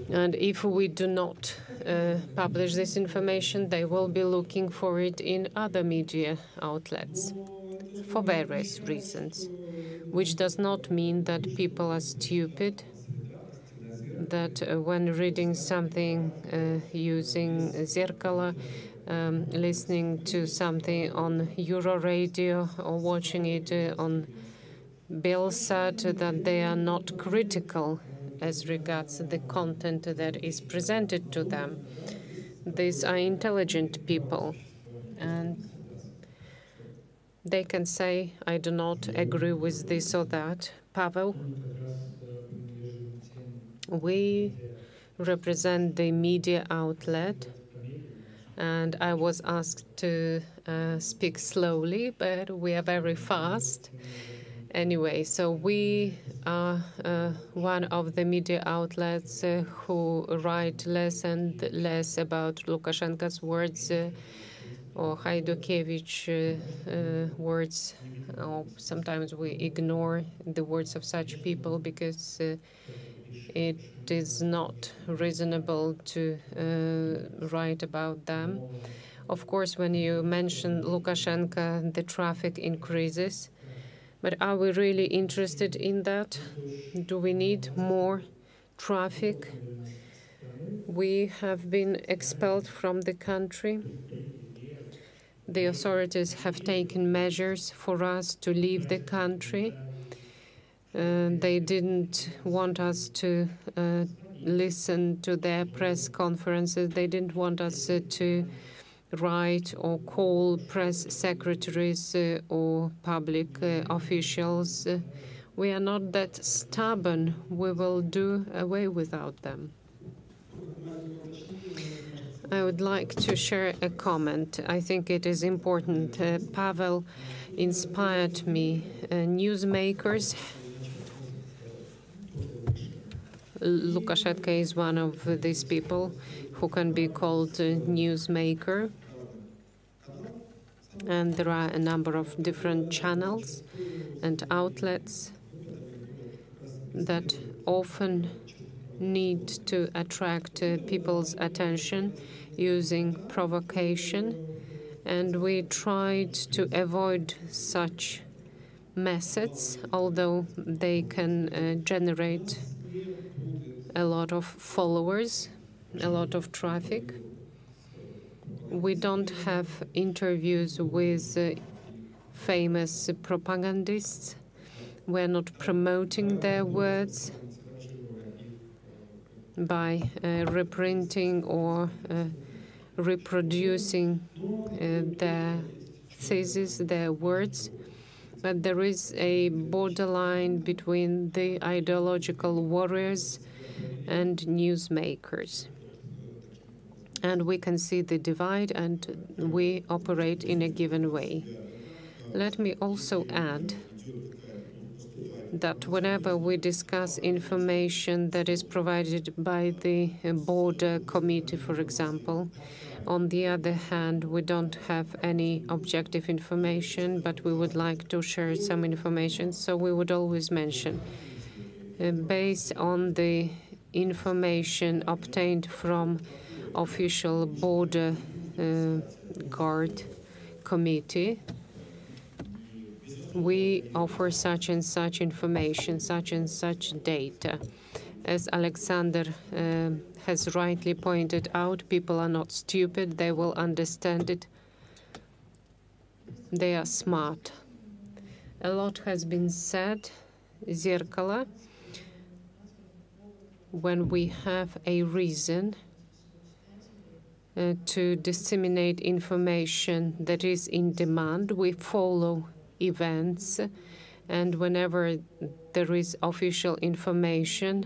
D: And if we do not uh, publish this information, they will be looking for it in other media outlets for various reasons, which does not mean that people are stupid, that uh, when reading something uh, using Zerkalo, um, listening to something on Euroradio or watching it uh, on Belsat, that they are not critical as regards the content that is presented to them. These are intelligent people, and they can say, I do not agree with this or that. Pavel, we represent the media outlet, and I was asked to uh, speak slowly, but we are very fast. Anyway, so we are uh, one of the media outlets uh, who write less and less about Lukashenko's words uh, or Haidukevich uh, uh, words. Or sometimes we ignore the words of such people because uh, it is not reasonable to write about them. Of course, when you mention Lukashenko, the traffic increases. But are we really interested in that? Do we need more traffic? We have been expelled from the country. The authorities have taken measures for us to leave the country. Uh, they didn't want us to uh, listen to their press conferences. They didn't want us uh, to write or call press secretaries uh, or public uh, officials. We are not that stubborn. We will do away without them. I would like to share a comment. I think it is important. Uh, Pavel inspired me. Uh, newsmakers. Lukashenko is one of these people who can be called a newsmaker. And there are a number of different channels and outlets that often need to attract uh, people's attention using provocation. And we tried to avoid such methods, although they can uh, generate a lot of followers a lot of traffic. We don't have interviews with uh, famous propagandists. We're not promoting their words by uh, reprinting or uh, reproducing uh, their theses, their words. But there is a borderline between the ideological warriors and newsmakers and we can see the divide and we operate in a given way. Let me also add that whenever we discuss information that is provided by the border committee, for example, on the other hand, we don't have any objective information, but we would like to share some information, so we would always mention, uh, based on the information obtained from official border uh, guard committee. We offer such and such information, such and such data. As Alexander uh, has rightly pointed out, people are not stupid, they will understand it. They are smart. A lot has been said, Zerkalo, when we have a reason to disseminate information that is in demand, we follow events, and whenever there is official information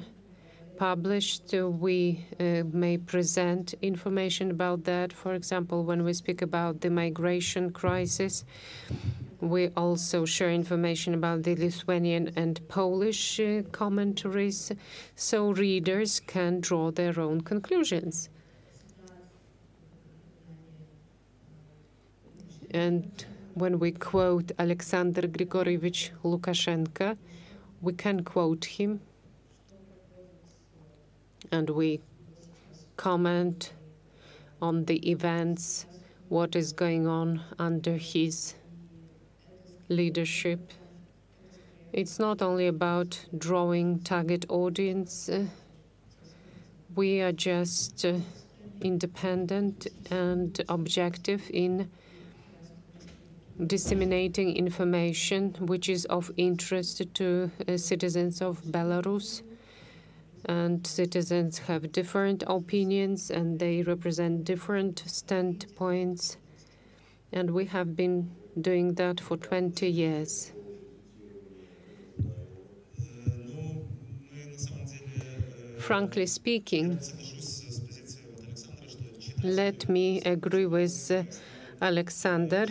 D: published, uh, we uh, may present information about that. For example, when we speak about the migration crisis, we also share information about the Lithuanian and Polish uh, commentaries so readers can draw their own conclusions. And when we quote Alexander Grigorievich Lukashenko, we can quote him and we comment on the events, what is going on under his leadership. It's not only about drawing target audience. We are just uh, independent and objective in disseminating information which is of interest to uh, citizens of Belarus. And citizens have different opinions and they represent different standpoints. And we have been doing that for 20 years. Frankly speaking, let me agree with uh, Alexander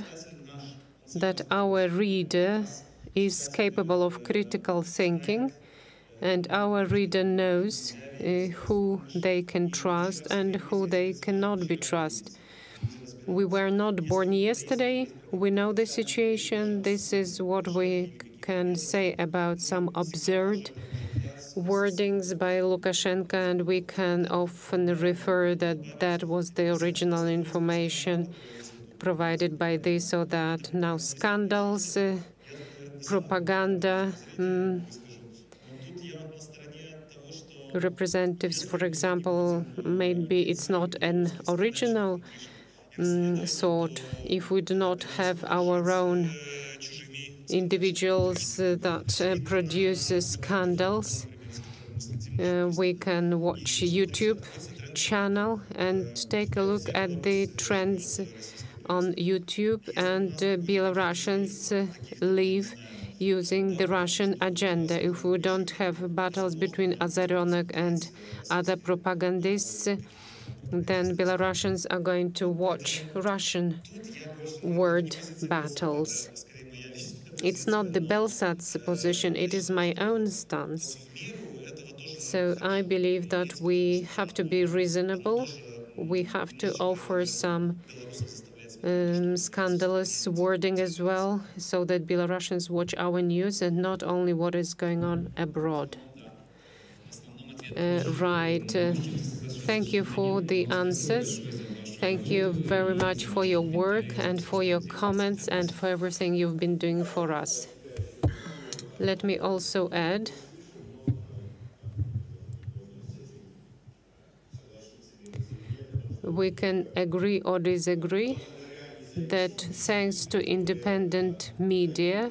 D: that our reader is capable of critical thinking and our reader knows uh, who they can trust and who they cannot be trusted. We were not born yesterday. We know the situation. This is what we can say about some absurd wordings by Lukashenko, and we can often refer that that was the original information provided by this or that. Now, scandals, uh, propaganda, um, representatives, for example, maybe it's not an original um, sort. If we do not have our own individuals uh, that uh, produce uh, scandals, we can watch YouTube channel and take a look at the trends on YouTube, and Belarusians live using the Russian agenda. If we don't have battles between Azaryonok and other propagandists, then Belarusians are going to watch Russian word battles. It's not the Belsat's position, it is my own stance. So I believe that we have to be reasonable. We have to offer some um, scandalous wording as well, so that Belarusians watch our news and not only what is going on abroad. Uh, right. Uh, thank you for the answers. Thank you very much for your work and for your comments and for everything you've been doing for us. Let me also add we can agree or disagree that thanks to independent media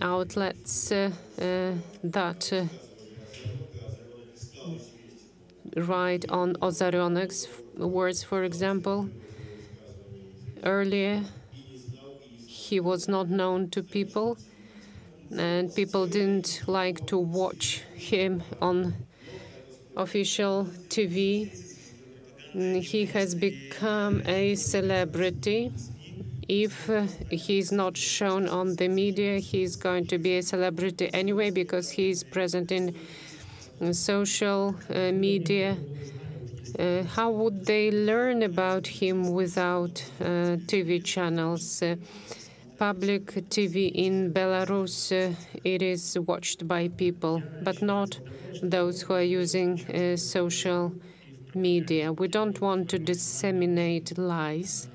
D: outlets uh, uh, that uh, write on Azaryonok's words, for example, earlier he was not known to people and people didn't like to watch him on official TV he has become a celebrity. If he's not shown on the media, he's going to be a celebrity anyway because he's present in social uh, media. Uh, how would they learn about him without uh, TV channels? Uh, public TV in Belarus, uh, it is watched by people, but not those who are using uh, social media. We don't want to disseminate lies.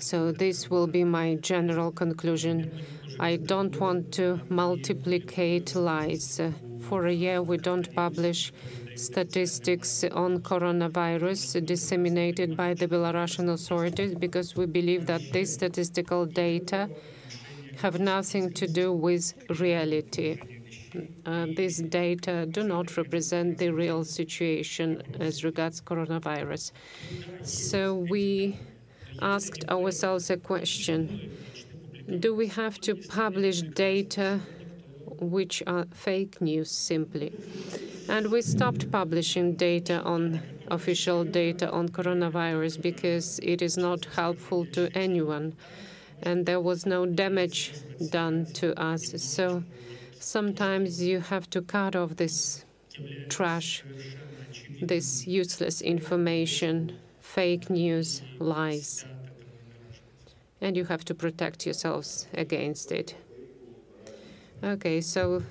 D: So this will be my general conclusion. I don't want to multiplicate lies. For a year, we don't publish statistics on coronavirus disseminated by the Belarusian authorities because we believe that these statistical data have nothing to do with reality. Uh, these data do not represent the real situation as regards coronavirus. So we asked ourselves a question. Do we have to publish data which are fake news simply? And we stopped publishing data on official data on coronavirus because it is not helpful to anyone. And there was no damage done to us. So sometimes you have to cut off this trash, this useless information, fake news, lies. And you have to protect yourselves against it. Okay, so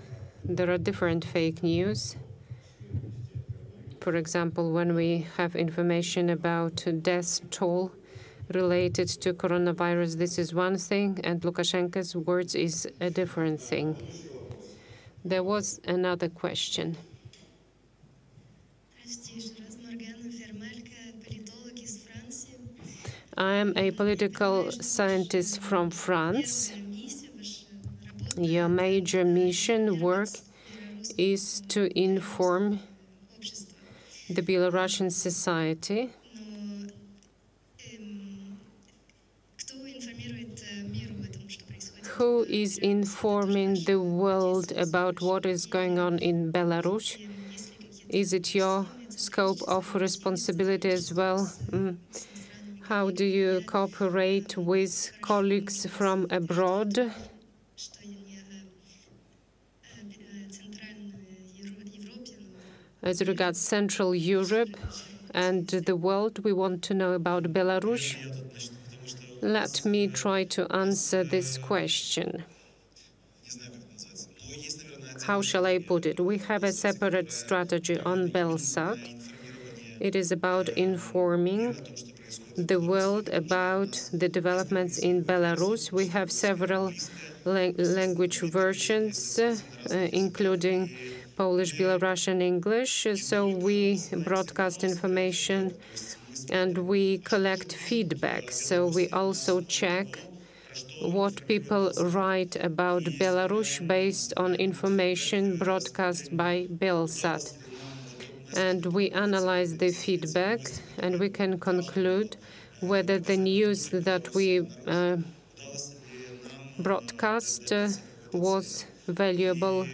D: there are different fake news. For example, when we have information about death toll related to coronavirus, this is one thing, and Lukashenko's words is a different thing. There was another question. I am a political scientist from France. Your major mission work is to inform the Belarusian society who is informing the world about what is going on in Belarus? Is it your scope of responsibility as well? Mm. How do you cooperate with colleagues from abroad? As regards Central Europe and the world, we want to know about Belarus. Let me try to answer this question. How shall I put it? We have a separate strategy on Belsat. It is about informing the world about the developments in Belarus. We have several la language versions, uh, including Polish, Belarusian, English. So we broadcast information and we collect feedback. So we also check what people write about Belarus based on information broadcast by Belsat. And we analyze the feedback and we can conclude whether the news that we uh, broadcast uh, was valuable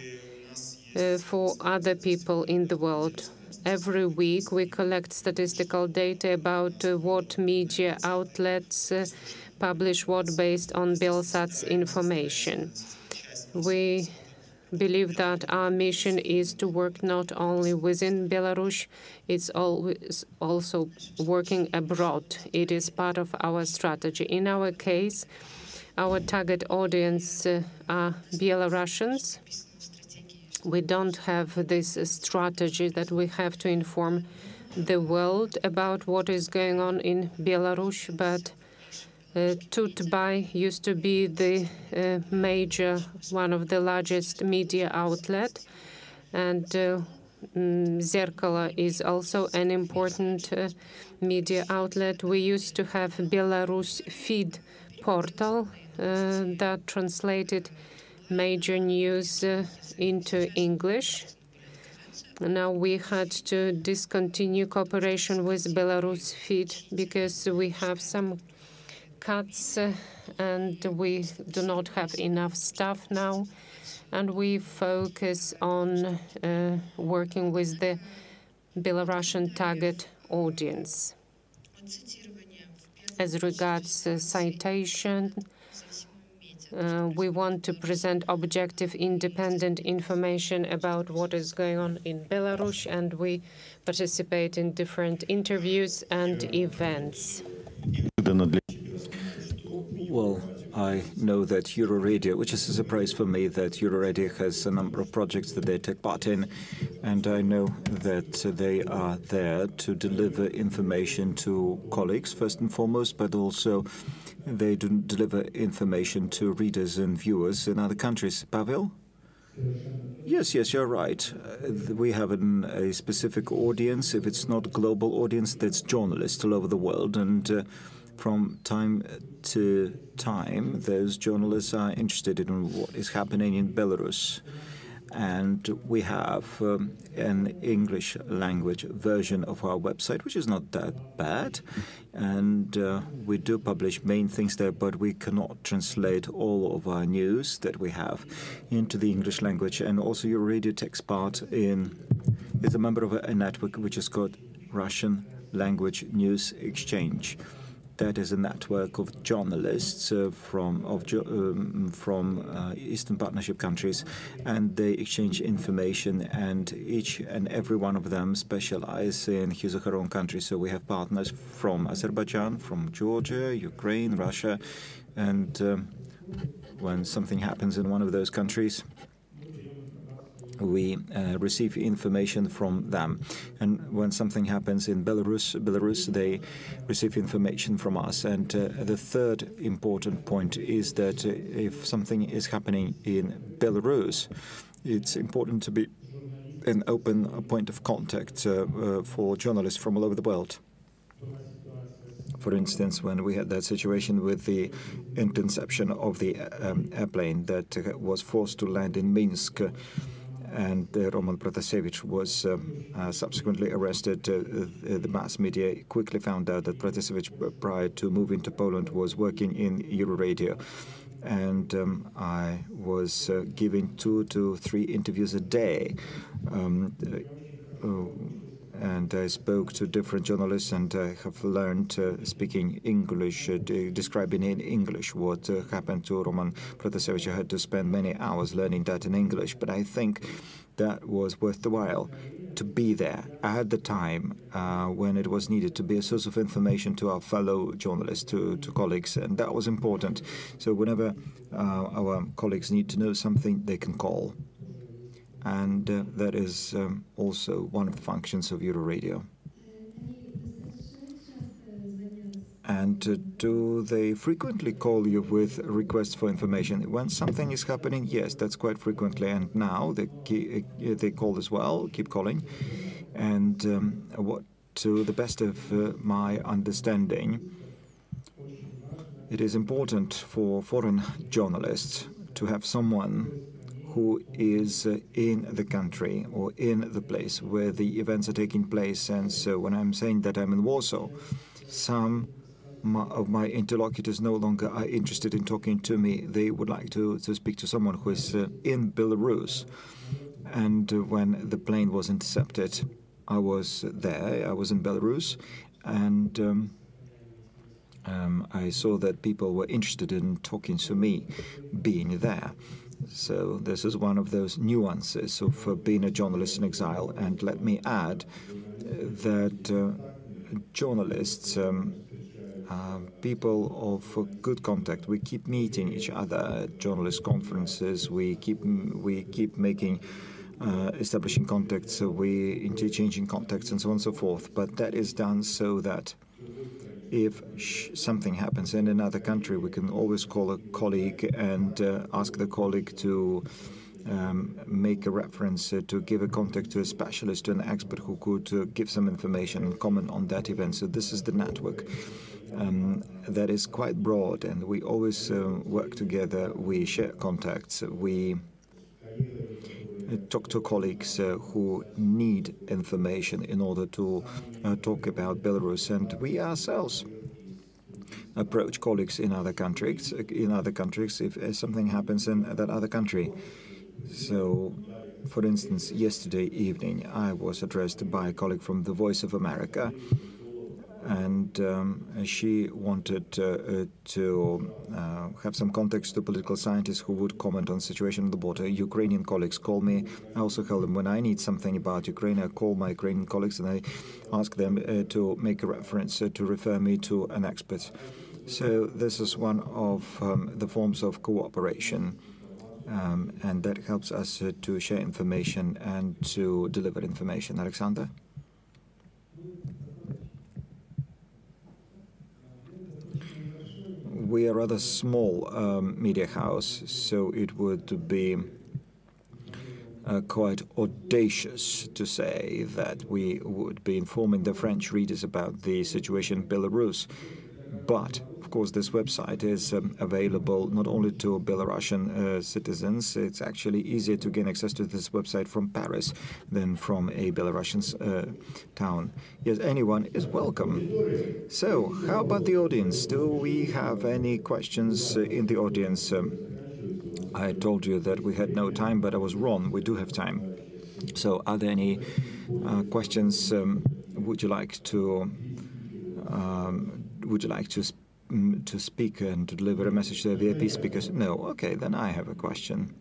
D: uh, for other people in the world. Every week, we collect statistical data about uh, what media outlets uh, publish what based on Belsat's information. We believe that our mission is to work not only within Belarus, it's always also working abroad. It is part of our strategy. In our case, our target audience uh, are Belarusians we don't have this strategy that we have to inform the world about what is going on in Belarus, but uh, used to be the uh, major, one of the largest media outlet, and uh, mm, Zerkalo is also an important uh, media outlet. We used to have Belarus feed portal uh, that translated major news uh, into English. Now we had to discontinue cooperation with Belarus Feed because we have some cuts uh, and we do not have enough staff now. And we focus on uh, working with the Belarusian target audience. As regards uh, citation, uh, we want to present objective, independent information about what is going on in Belarus, and we participate in different interviews and events.
C: Well, I know that Euroradio, which is a surprise for me, that Euroradio has a number of projects that they take part in, and I know that they are there to deliver information to colleagues first and foremost, but also they do deliver information to readers and viewers in other countries. Pavel? Yes, yes, you're right. Uh, we have an, a specific audience. If it's not global audience, that's journalists all over the world, and uh, from time to time, those journalists are interested in what is happening in Belarus. And we have um, an English language version of our website, which is not that bad. And uh, we do publish main things there, but we cannot translate all of our news that we have into the English language. And also, Euroradio takes part in, is a member of a, a network which is called Russian Language News Exchange that is a network of journalists uh, from of um, from uh, Eastern Partnership countries, and they exchange information. And each and every one of them specialize in his or her own country. So we have partners from Azerbaijan, from Georgia, Ukraine, Russia, and um, when something happens in one of those countries, we uh, receive information from them. And when something happens in Belarus, Belarus, they receive information from us. And uh, the third important point is that uh, if something is happening in Belarus, it's important to be an open point of contact uh, uh, for journalists from all over the world. For instance, when we had that situation with the interception of the um, airplane that uh, was forced to land in Minsk, and uh, Roman Protasevich was um, uh, subsequently arrested. Uh, the mass media quickly found out that Protasevich, prior to moving to Poland, was working in Euroradio. And um, I was giving two to three interviews a day. Um, and I spoke to different journalists and I have learned uh, speaking English, uh, describing in English what uh, happened to Roman Protasevich. I had to spend many hours learning that in English, but I think that was worth the while to be there at the time uh, when it was needed to be a source of information to our fellow journalists, to, to colleagues, and that was important. So whenever uh, our colleagues need to know something, they can call and uh, that is um, also one of the functions of Euroradio. And uh, do they frequently call you with requests for information? When something is happening, yes, that's quite frequently. And now they uh, they call as well, keep calling. And um, what, to the best of uh, my understanding, it is important for foreign journalists to have someone who is uh, in the country or in the place where the events are taking place. And so when I'm saying that I'm in Warsaw, some of my interlocutors no longer are interested in talking to me. They would like to, to speak to someone who is uh, in Belarus. And uh, when the plane was intercepted, I was there, I was in Belarus, and um, um, I saw that people were interested in talking to me being there. So this is one of those nuances of uh, being a journalist in exile. And let me add uh, that uh, journalists, um, uh, people of uh, good contact, we keep meeting each other at journalist conferences. We keep we keep making. Uh, establishing contacts, we interchanging contacts, and so on and so forth. But that is done so that if something happens in another country, we can always call a colleague and uh, ask the colleague to um, make a reference uh, to give a contact to a specialist, to an expert who could uh, give some information and comment on that event. So this is the network. Um, that is quite broad, and we always uh, work together. We share contacts. We talk to colleagues uh, who need information in order to uh, talk about Belarus, and we ourselves approach colleagues in other countries. In other countries, if something happens in that other country. So, for instance, yesterday evening, I was addressed by a colleague from the Voice of America and um, she wanted uh, uh, to uh, have some context to political scientists who would comment on the situation on the border. Ukrainian colleagues call me. I also tell them when I need something about Ukraine, I call my Ukrainian colleagues and I ask them uh, to make a reference uh, to refer me to an expert. So this is one of um, the forms of cooperation, um, and that helps us uh, to share information and to deliver information. Alexander? We are rather small um, media house, so it would be uh, quite audacious to say that we would be informing the French readers about the situation in Belarus. But of course, this website is um, available not only to Belarusian uh, citizens, it's actually easier to gain access to this website from Paris than from a Belarusian uh, town. Yes, anyone is welcome. So, how about the audience? Do we have any questions uh, in the audience? Um, I told you that we had no time, but I was wrong. We do have time. So, are there any uh, questions? Um, would you like to? Um, would you like to to speak and to deliver a message to the VIP speakers? No. Okay, then I have a question.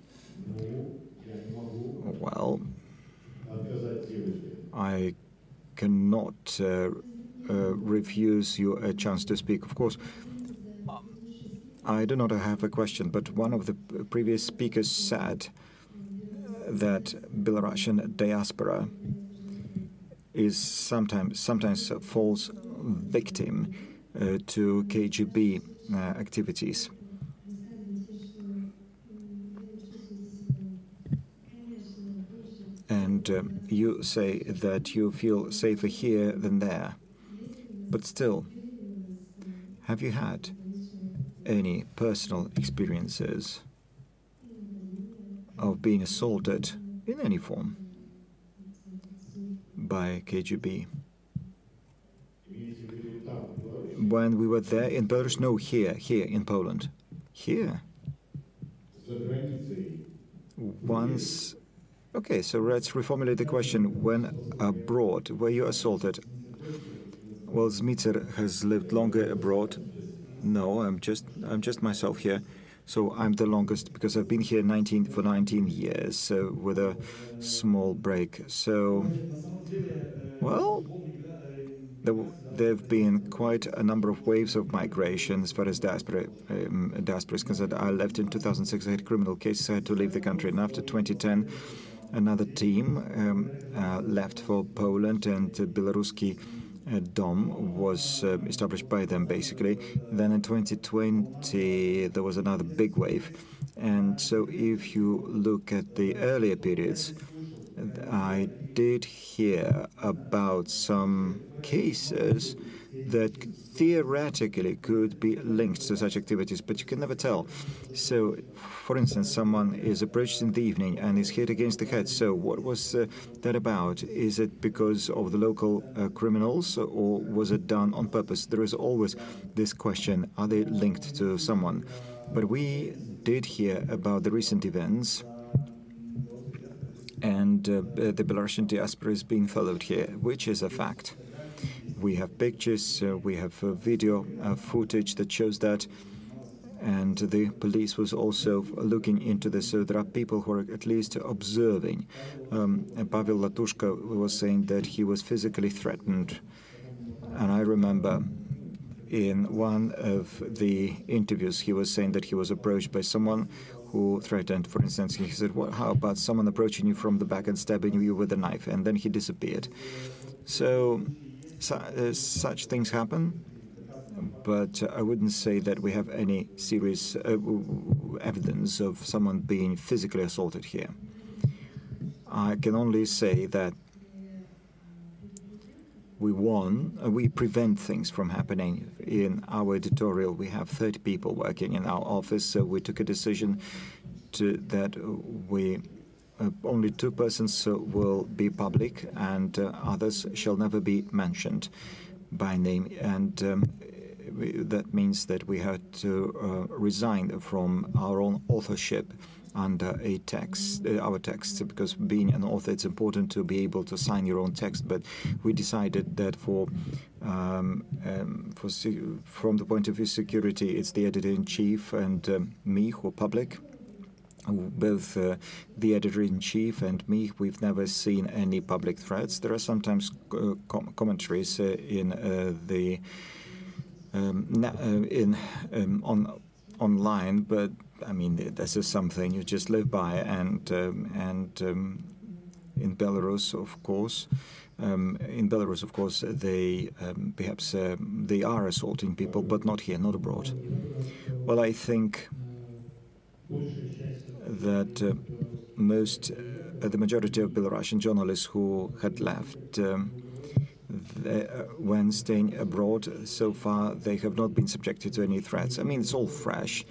C: Well, I cannot uh, uh, refuse you a chance to speak. Of course, I do not have a question, but one of the previous speakers said that Belarusian diaspora is sometimes sometimes falls victim uh, to KGB uh, activities. And um, you say that you feel safer here than there. But still, have you had any personal experiences of being assaulted in any form by KGB? When we were there in Belarus? No, here, here in Poland. Here. Once. Okay, so let's reformulate the question. When abroad, were you assaulted? Well, Zmicer has lived longer abroad no, I'm just I'm just myself here. So I'm the longest because I've been here 19 for 19 years, so with a small break. So, well, there have been quite a number of waves of migration as far as diaspora, um, diaspora is concerned. I left in 2006. I had criminal cases. I had to leave the country. And after 2010, another team um, uh, left for Poland and uh, Belaruski DOM was uh, established by them, basically. Then in 2020, there was another big wave. And so if you look at the earlier periods, I did hear about some cases that theoretically could be linked to such activities, but you can never tell. So, for instance, someone is approached in the evening and is hit against the head. So, what was uh, that about? Is it because of the local uh, criminals, or was it done on purpose? There is always this question: Are they linked to someone? But we did hear about the recent events and uh, the Belarusian diaspora is being followed here, which is a fact. We have pictures, uh, we have uh, video footage that shows that, and the police was also looking into this. So there are people who are at least observing. Um, Pavel Latushka was saying that he was physically threatened, and I remember in one of the interviews he was saying that he was approached by someone who threatened. For instance, he said, well, "How about someone approaching you from the back and stabbing you with a knife?" And then he disappeared. So uh, such things happen, but uh, I wouldn't say that we have any serious uh, evidence of someone being physically assaulted here. I can only say that we won, uh, we prevent things from happening. In our editorial, we have 30 people working in our office, so we took a decision to, that we uh, only two persons uh, will be public and uh, others shall never be mentioned by name. And um, that means that we had to resign from our own authorship under a text, uh, our text, because being an author, it's important to be able to sign your own text. But we decided that for, um, um, for from the point of view security, it's the editor in chief and um, me who public both uh, the editor in chief and me, we've never seen any public threats. There are sometimes uh, com commentaries uh, in uh, the um, in um, on online, but I mean this is something you just live by, and um, and um, in Belarus, of course. Um, in Belarus, of course, they um, perhaps uh, they are assaulting people, but not here, not abroad. Well, I think that uh, most, uh, the majority of Belarusian journalists who had left um, when staying abroad, so far they have not been subjected to any threats. I mean, it's all fresh,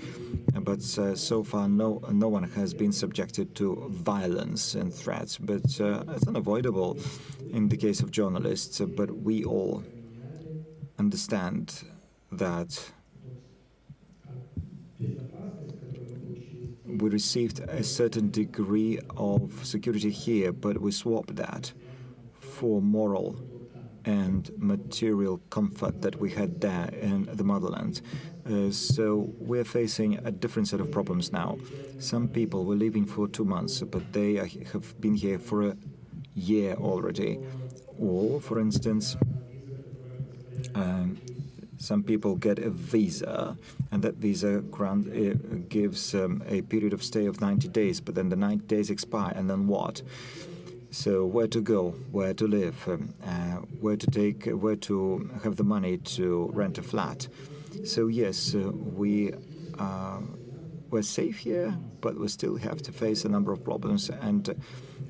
C: but uh, so far no no one has been subjected to violence and threats. But uh, it's unavoidable in the case of journalists. but we all understand that we received a certain degree of security here, but we swapped that for moral and material comfort that we had there in the motherland. Uh, so we're facing a different set of problems now. Some people were living for two months, but they are, have been here for a year already. Or, for instance, um, some people get a visa, and that visa grant uh, gives um, a period of stay of 90 days, but then the 90 days expire, and then what? So where to go, where to live, um, uh, where to take, where to have the money to rent a flat. So yes, uh, we uh, we're safe here, but we still have to face a number of problems. And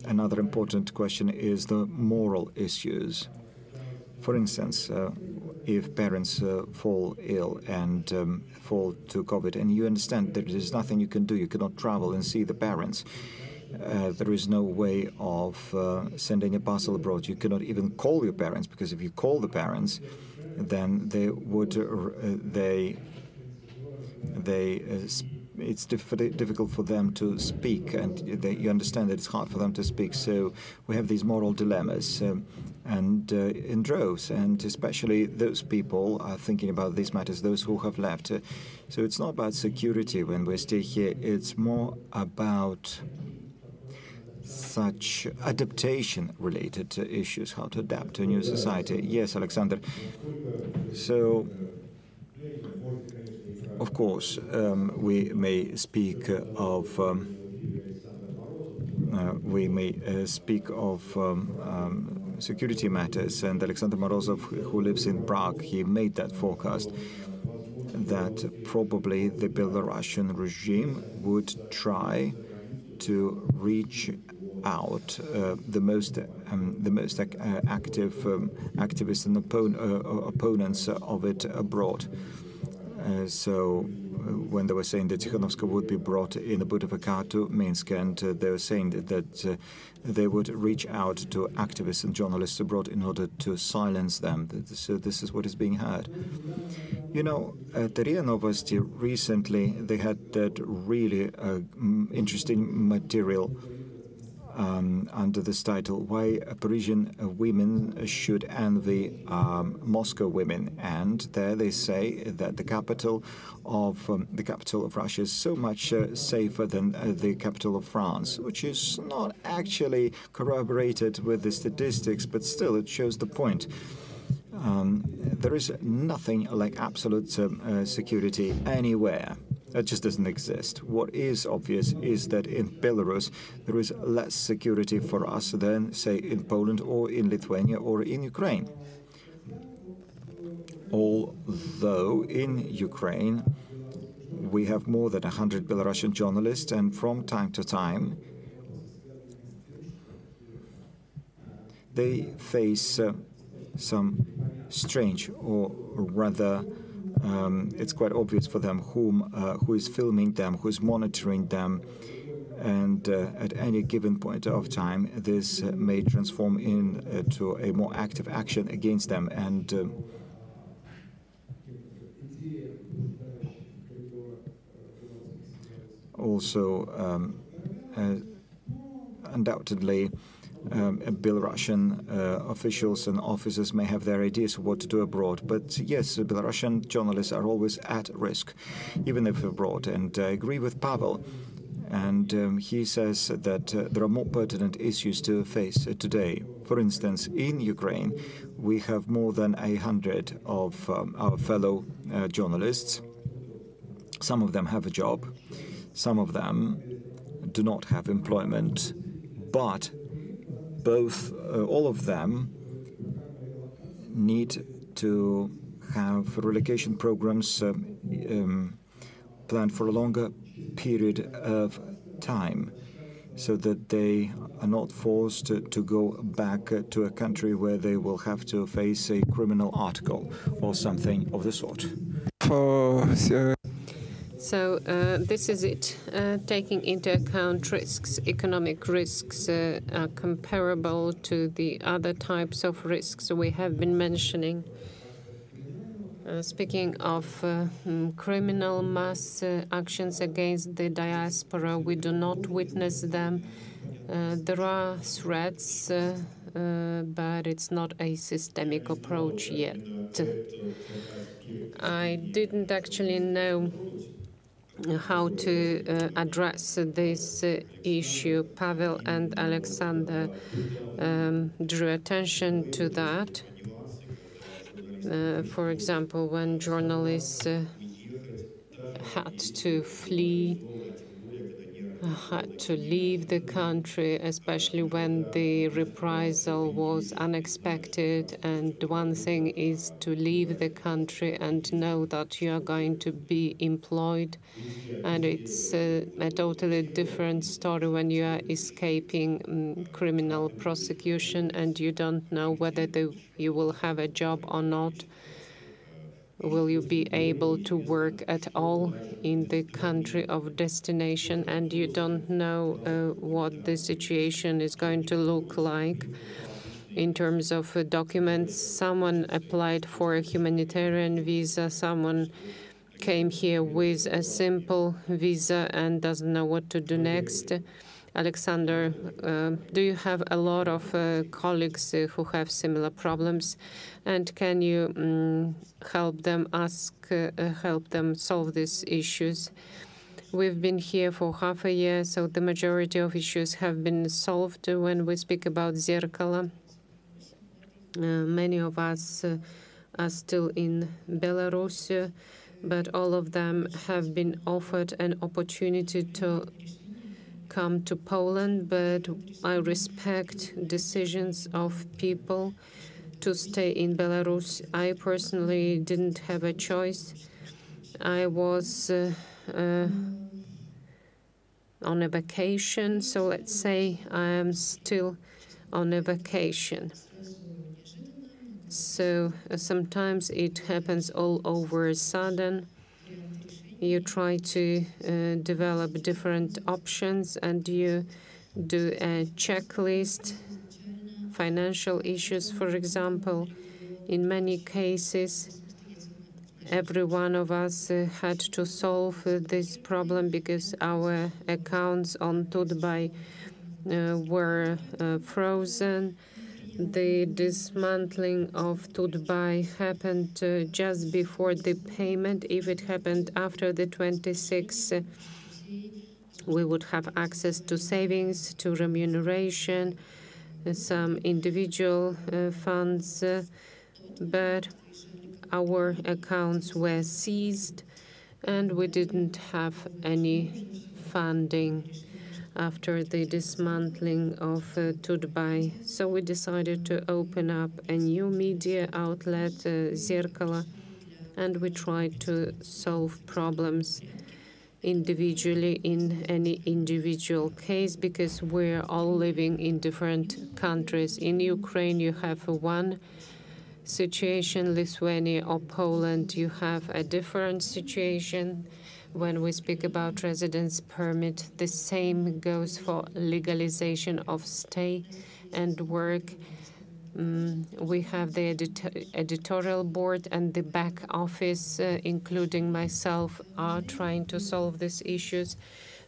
C: another important question is the moral issues. For instance, uh, if parents uh, fall ill and um, fall to COVID, and you understand that there's nothing you can do, you cannot travel and see the parents uh, there is no way of uh, sending a parcel abroad. You cannot even call your parents because if you call the parents, then they would uh, they they uh, it's difficult for them to speak, and they, you understand that it's hard for them to speak. So we have these moral dilemmas, um, and uh, in droves, and especially those people are thinking about these matters, those who have left. Uh, so it's not about security when we stay here; it's more about such adaptation related issues, how to adapt to a new society. Yes, Alexander. So, of course, um, we may speak of. Um, uh, we may uh, speak of um, um, security matters, and Alexander Morozov, who lives in Prague, he made that forecast that probably the Belarusian regime would try to reach out uh, the most um, the most ac uh, active um, activists and oppon uh, opponents of it abroad. So when they were saying that Tikhanovskaya would be brought in a boat of a car to Minsk, and uh, they were saying that, that uh, they would reach out to activists and journalists abroad in order to silence them. So this is what is being heard. You know, at the RIA Novosti recently, they had that really uh, interesting material um, under this title why Parisian women should envy um, Moscow women, and there they say that the capital of um, the capital of Russia is so much uh, safer than uh, the capital of France, which is not actually corroborated with the statistics, but still it shows the point. Um, there is nothing like absolute um, uh, security anywhere. That just doesn't exist. What is obvious is that in Belarus there is less security for us than, say, in Poland or in Lithuania or in Ukraine. Although in Ukraine we have more than 100 Belarusian journalists, and from time to time they face uh, some strange or rather um, it's quite obvious for them whom, uh, who is filming them, who is monitoring them, and uh, at any given point of time, this uh, may transform into a more active action against them. And um, also, um, uh, undoubtedly, um, Belarusian uh, officials and officers may have their ideas of what to do abroad. But yes, Belarusian journalists are always at risk, even if abroad. And I agree with Pavel. And um, he says that uh, there are more pertinent issues to face uh, today. For instance, in Ukraine, we have more than a hundred of um, our fellow uh, journalists. Some of them have a job, some of them do not have employment, but both, uh, all of them need to have relocation programs um, um, planned for a longer period of time so that they are not forced to, to go back uh, to a country where they will have to face a criminal article or something of the sort.
E: For uh,
D: So uh, this is it. Uh, taking into account risks, economic risks uh, are comparable to the other types of risks we have been mentioning. Speaking of uh, mm, criminal mass actions against the diaspora, we do not witness them. There are threats, but it's not a systemic approach yet. I didn't actually know how to uh, address this uh, issue. Pavel and Alexander um, drew attention to that. Uh, for example, when journalists uh, had to flee, had to leave the country, especially when the reprisal was unexpected. And one thing is to leave the country and know that you are going to be employed. And it's uh, a totally different story when you are escaping um, criminal prosecution and you don't know whether the, you will have a job or not. Will you be able to work at all in the country of destination? And you don't know uh, what the situation is going to look like in terms of uh, documents. Someone applied for a humanitarian visa, someone came here with a simple visa and doesn't know what to do next. Alexander, uh, do you have a lot of uh, colleagues uh, who have similar problems, and can you um, help them ask, help them solve these issues? We've been here for half a year, so the majority of issues have been solved. When we speak about Zerkalo, uh, many of us uh, are still in Belarus, but all of them have been offered an opportunity to come to Poland. But I respect decisions of people to stay in Belarus. I personally didn't have a choice. I was uh, uh, on a vacation, so let's say I am still on a vacation. So uh, sometimes it happens all over sudden. You try to uh, develop different options and you do a checklist. Financial issues, for example, in many cases, every one of us uh, had to solve uh, this problem because our accounts on Tut.by uh, were uh, frozen. The dismantling of Tut.by happened uh, just before the payment. If it happened after the 26th, we would have access to savings, to remuneration, uh, some individual uh, funds, uh, but our accounts were seized and we didn't have any funding after the dismantling of uh, Tut.by. So we decided to open up a new media outlet, uh, Zerkalo, and we tried to solve problems individually in any individual case because we're all living in different countries. In Ukraine, you have one situation, Lithuania or Poland, you have a different situation. When we speak about residence permit, the same goes for legalization of stay and work. Mm, we have the edito- editorial board and the back office, uh, including myself, are trying to solve these issues.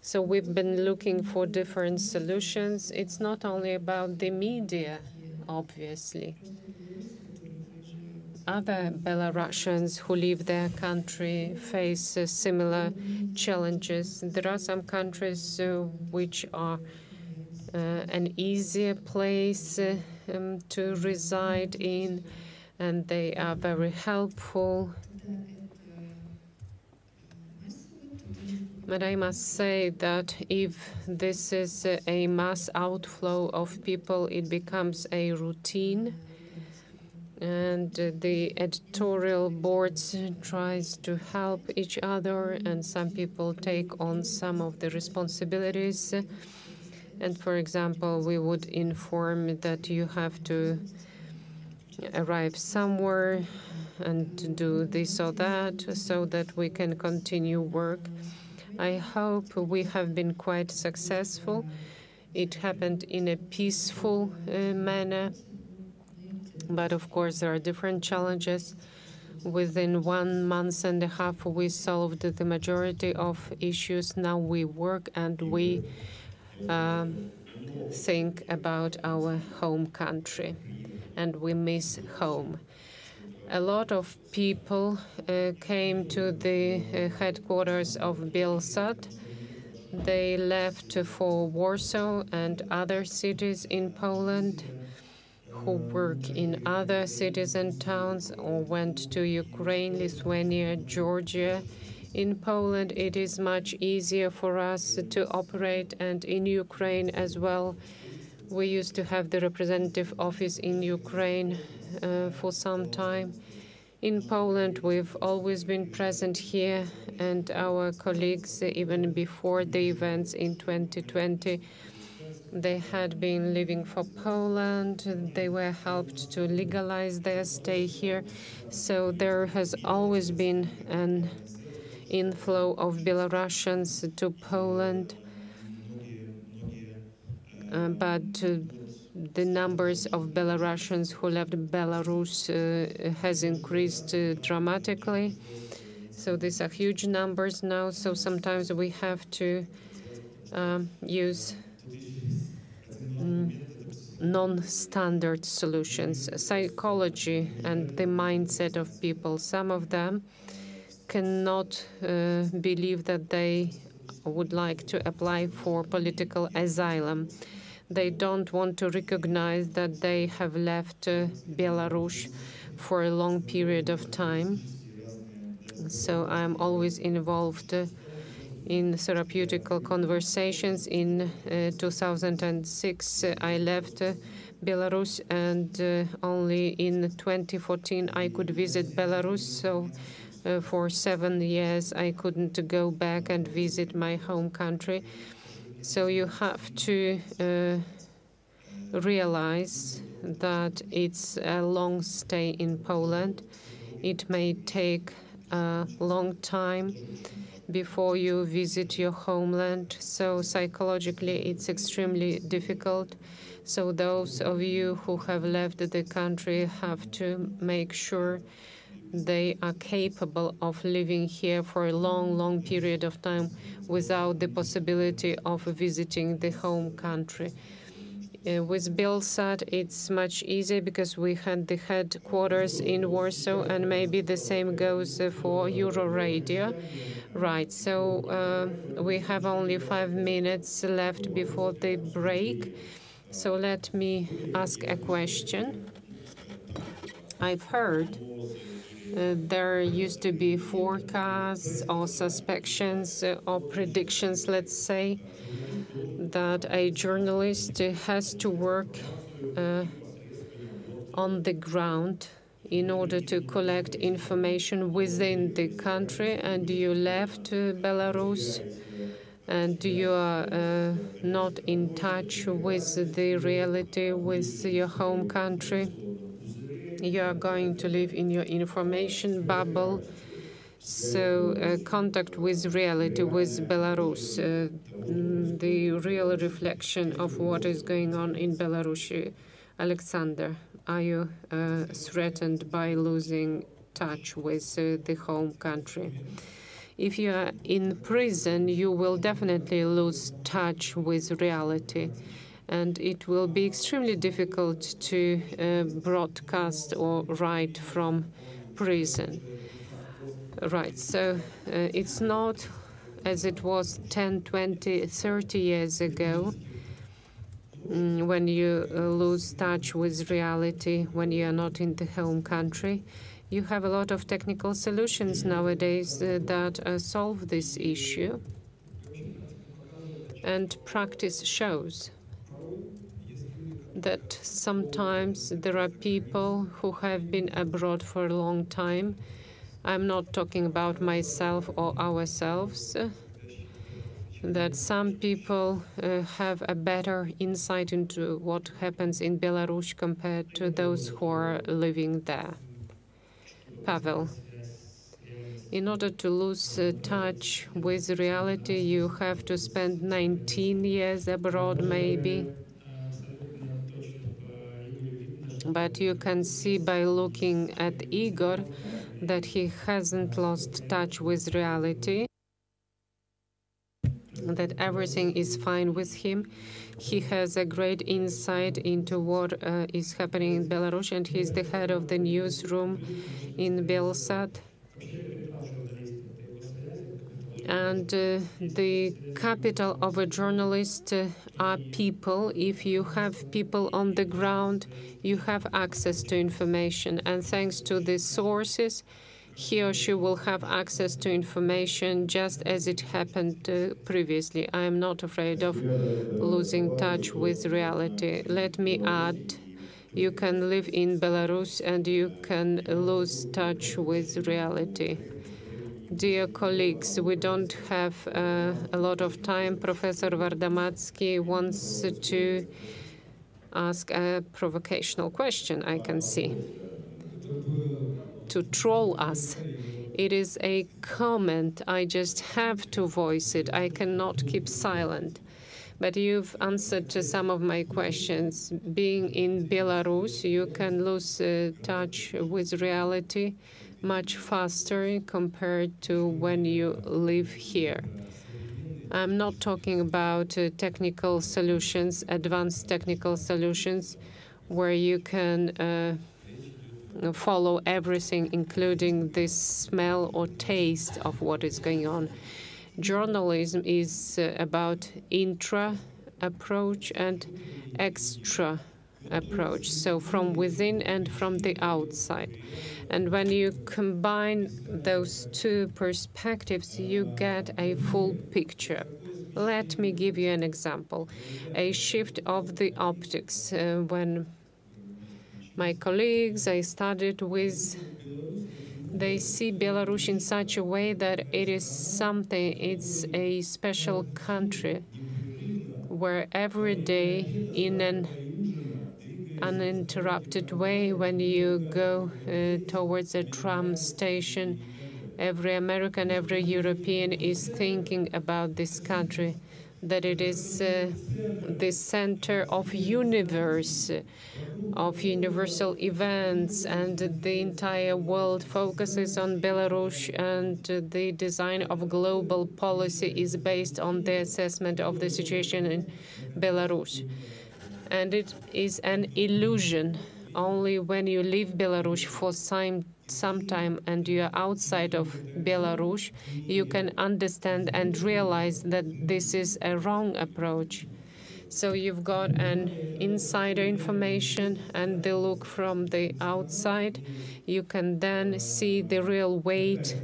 D: So we've been looking for different solutions. It's not only about the media, obviously. Other Belarusians who leave their country face uh, similar challenges. There are some countries uh, which are uh, an easier place uh, um, to reside in, and they are very helpful. But I must say that if this is a mass outflow of people, it becomes a routine and the editorial boards tries to help each other and some people take on some of the responsibilities. And for example we would inform that you have to arrive somewhere and do this or that so that we can continue work. I hope we have been quite successful. It happened in a peaceful uh, manner but of course, there are different challenges. Within one month and a half, we solved the majority of issues. Now we work and we um, think about our home country and we miss home. A lot of people uh, came to the uh, headquarters of Belsat. They left for Warsaw and other cities in Poland who work in other cities and towns or went to Ukraine, Lithuania, Georgia. In Poland, it is much easier for us to operate, and in Ukraine as well. We used to have the representative office in Ukraine uh, for some time. In Poland, we've always been present here, and our colleagues, even before the events in 2020, they had been living for Poland. They were helped to legalize their stay here. So there has always been an inflow of Belarusians to Poland. Uh, but uh, the numbers of Belarusians who left Belarus uh, has increased uh, dramatically. So these are huge numbers now. So sometimes we have to um, use non-standard solutions, psychology and the mindset of people. Some of them cannot uh, believe that they would like to apply for political asylum. They don't want to recognize that they have left uh, Belarus for a long period of time. So I'm always involved uh, in therapeutical conversations. In uh, 2006, uh, I left uh, Belarus, and uh, only in 2014 I could visit Belarus. So for seven years I couldn't go back and visit my home country. So you have to realize that it's a long stay in Poland. It may take a long time before you visit your homeland. So psychologically, it's extremely difficult. So those of you who have left the country have to make sure they are capable of living here for a long, long period of time without the possibility of visiting the home country. Uh, with Belsat, it's much easier because we had the headquarters in Warsaw, and maybe the same goes uh, for Euroradio. Right, so uh, we have only five minutes left before the break. So let me ask a question. I've heard uh, there used to be forecasts or suspicions or predictions, let's say, that a journalist has to work uh, on the ground in order to collect information within the country, and you left uh, Belarus, and you are uh, not in touch with the reality, with your home country. You are going to live in your information bubble. So, uh, contact with reality, with Belarus, uh, the real reflection of what is going on in Belarus. Alexander are you uh, threatened by losing touch with uh, the home country? If you are in prison, you will definitely lose touch with reality. and it will be extremely difficult to uh, broadcast or write from prison. Right, so uh, it's not as it was 10, 20, 30 years ago mm, when you uh, lose touch with reality when you are not in the home country. You have a lot of technical solutions nowadays uh, that solve this issue. And practice shows that sometimes there are people who have been abroad for a long time. I'm not talking about myself or ourselves. that some people uh, have a better insight into what happens in Belarus compared to those who are living there. Pavel. In order to lose uh, touch with reality, you have to spend 19 years abroad, maybe. But you can see by looking at Igor that he hasn't lost touch with reality, that everything is fine with him. He has a great insight into what uh, is happening in Belarus, and he's the head of the newsroom in Belsat. And uh, the capital of a journalist uh, are people. If you have people on the ground, you have access to information. And thanks to the sources, he or she will have access to information just as it happened uh, previously. I am not afraid of losing touch with reality. Let me add you can live in Belarus and you can lose touch with reality. Dear colleagues, we don't have uh, a lot of time. Professor Vardomatsky wants to ask a provocational question, I can see, to troll us. It is a comment. I just have to voice it. I cannot keep silent. But you've answered to some of my questions. Being in Belarus, you can lose uh, touch with reality much faster compared to when you live here. I'm not talking about uh, technical solutions, advanced technical solutions, where you can uh, follow everything, including the smell or taste of what is going on. Journalism is uh, about intra approach and extra approach, so from within and from the outside. And when you combine those two perspectives, you get a full picture. Let me give you an example. A shift of the optics. Uh, when my colleagues I studied with, they see Belarus in such a way that it is something, it's a special country where every day in an uninterrupted way when you go uh, towards a tram station. Every American, every European is thinking about this country, that it is uh, the center of universe, of universal events, and the entire world focuses on Belarus, and the design of global policy is based on the assessment of the situation in Belarus and it is an illusion. Only when you leave Belarus for some, some time and you are outside of Belarus, you can understand and realize that this is a wrong approach. So you've got an insider information and the look from the outside. You can then see the real weight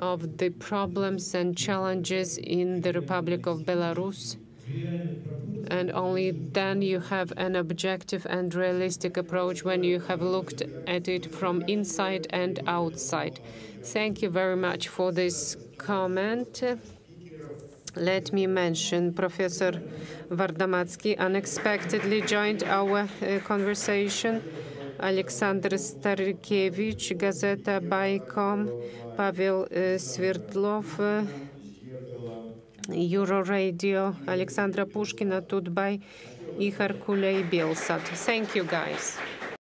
D: of the problems and challenges in the Republic of Belarus and only then you have an objective and realistic approach when you have looked at it from inside and outside. Thank you very much for this comment. Let me mention Professor Vardomatsky unexpectedly joined our uh, conversation. Alexander Starykevich, Gazeta Bajkom, Pavel uh, Sviardlou, uh, Euroradio, Alexandra Pushkina, Tut.by, Ihar Kuley, Belsat. Thank you, guys.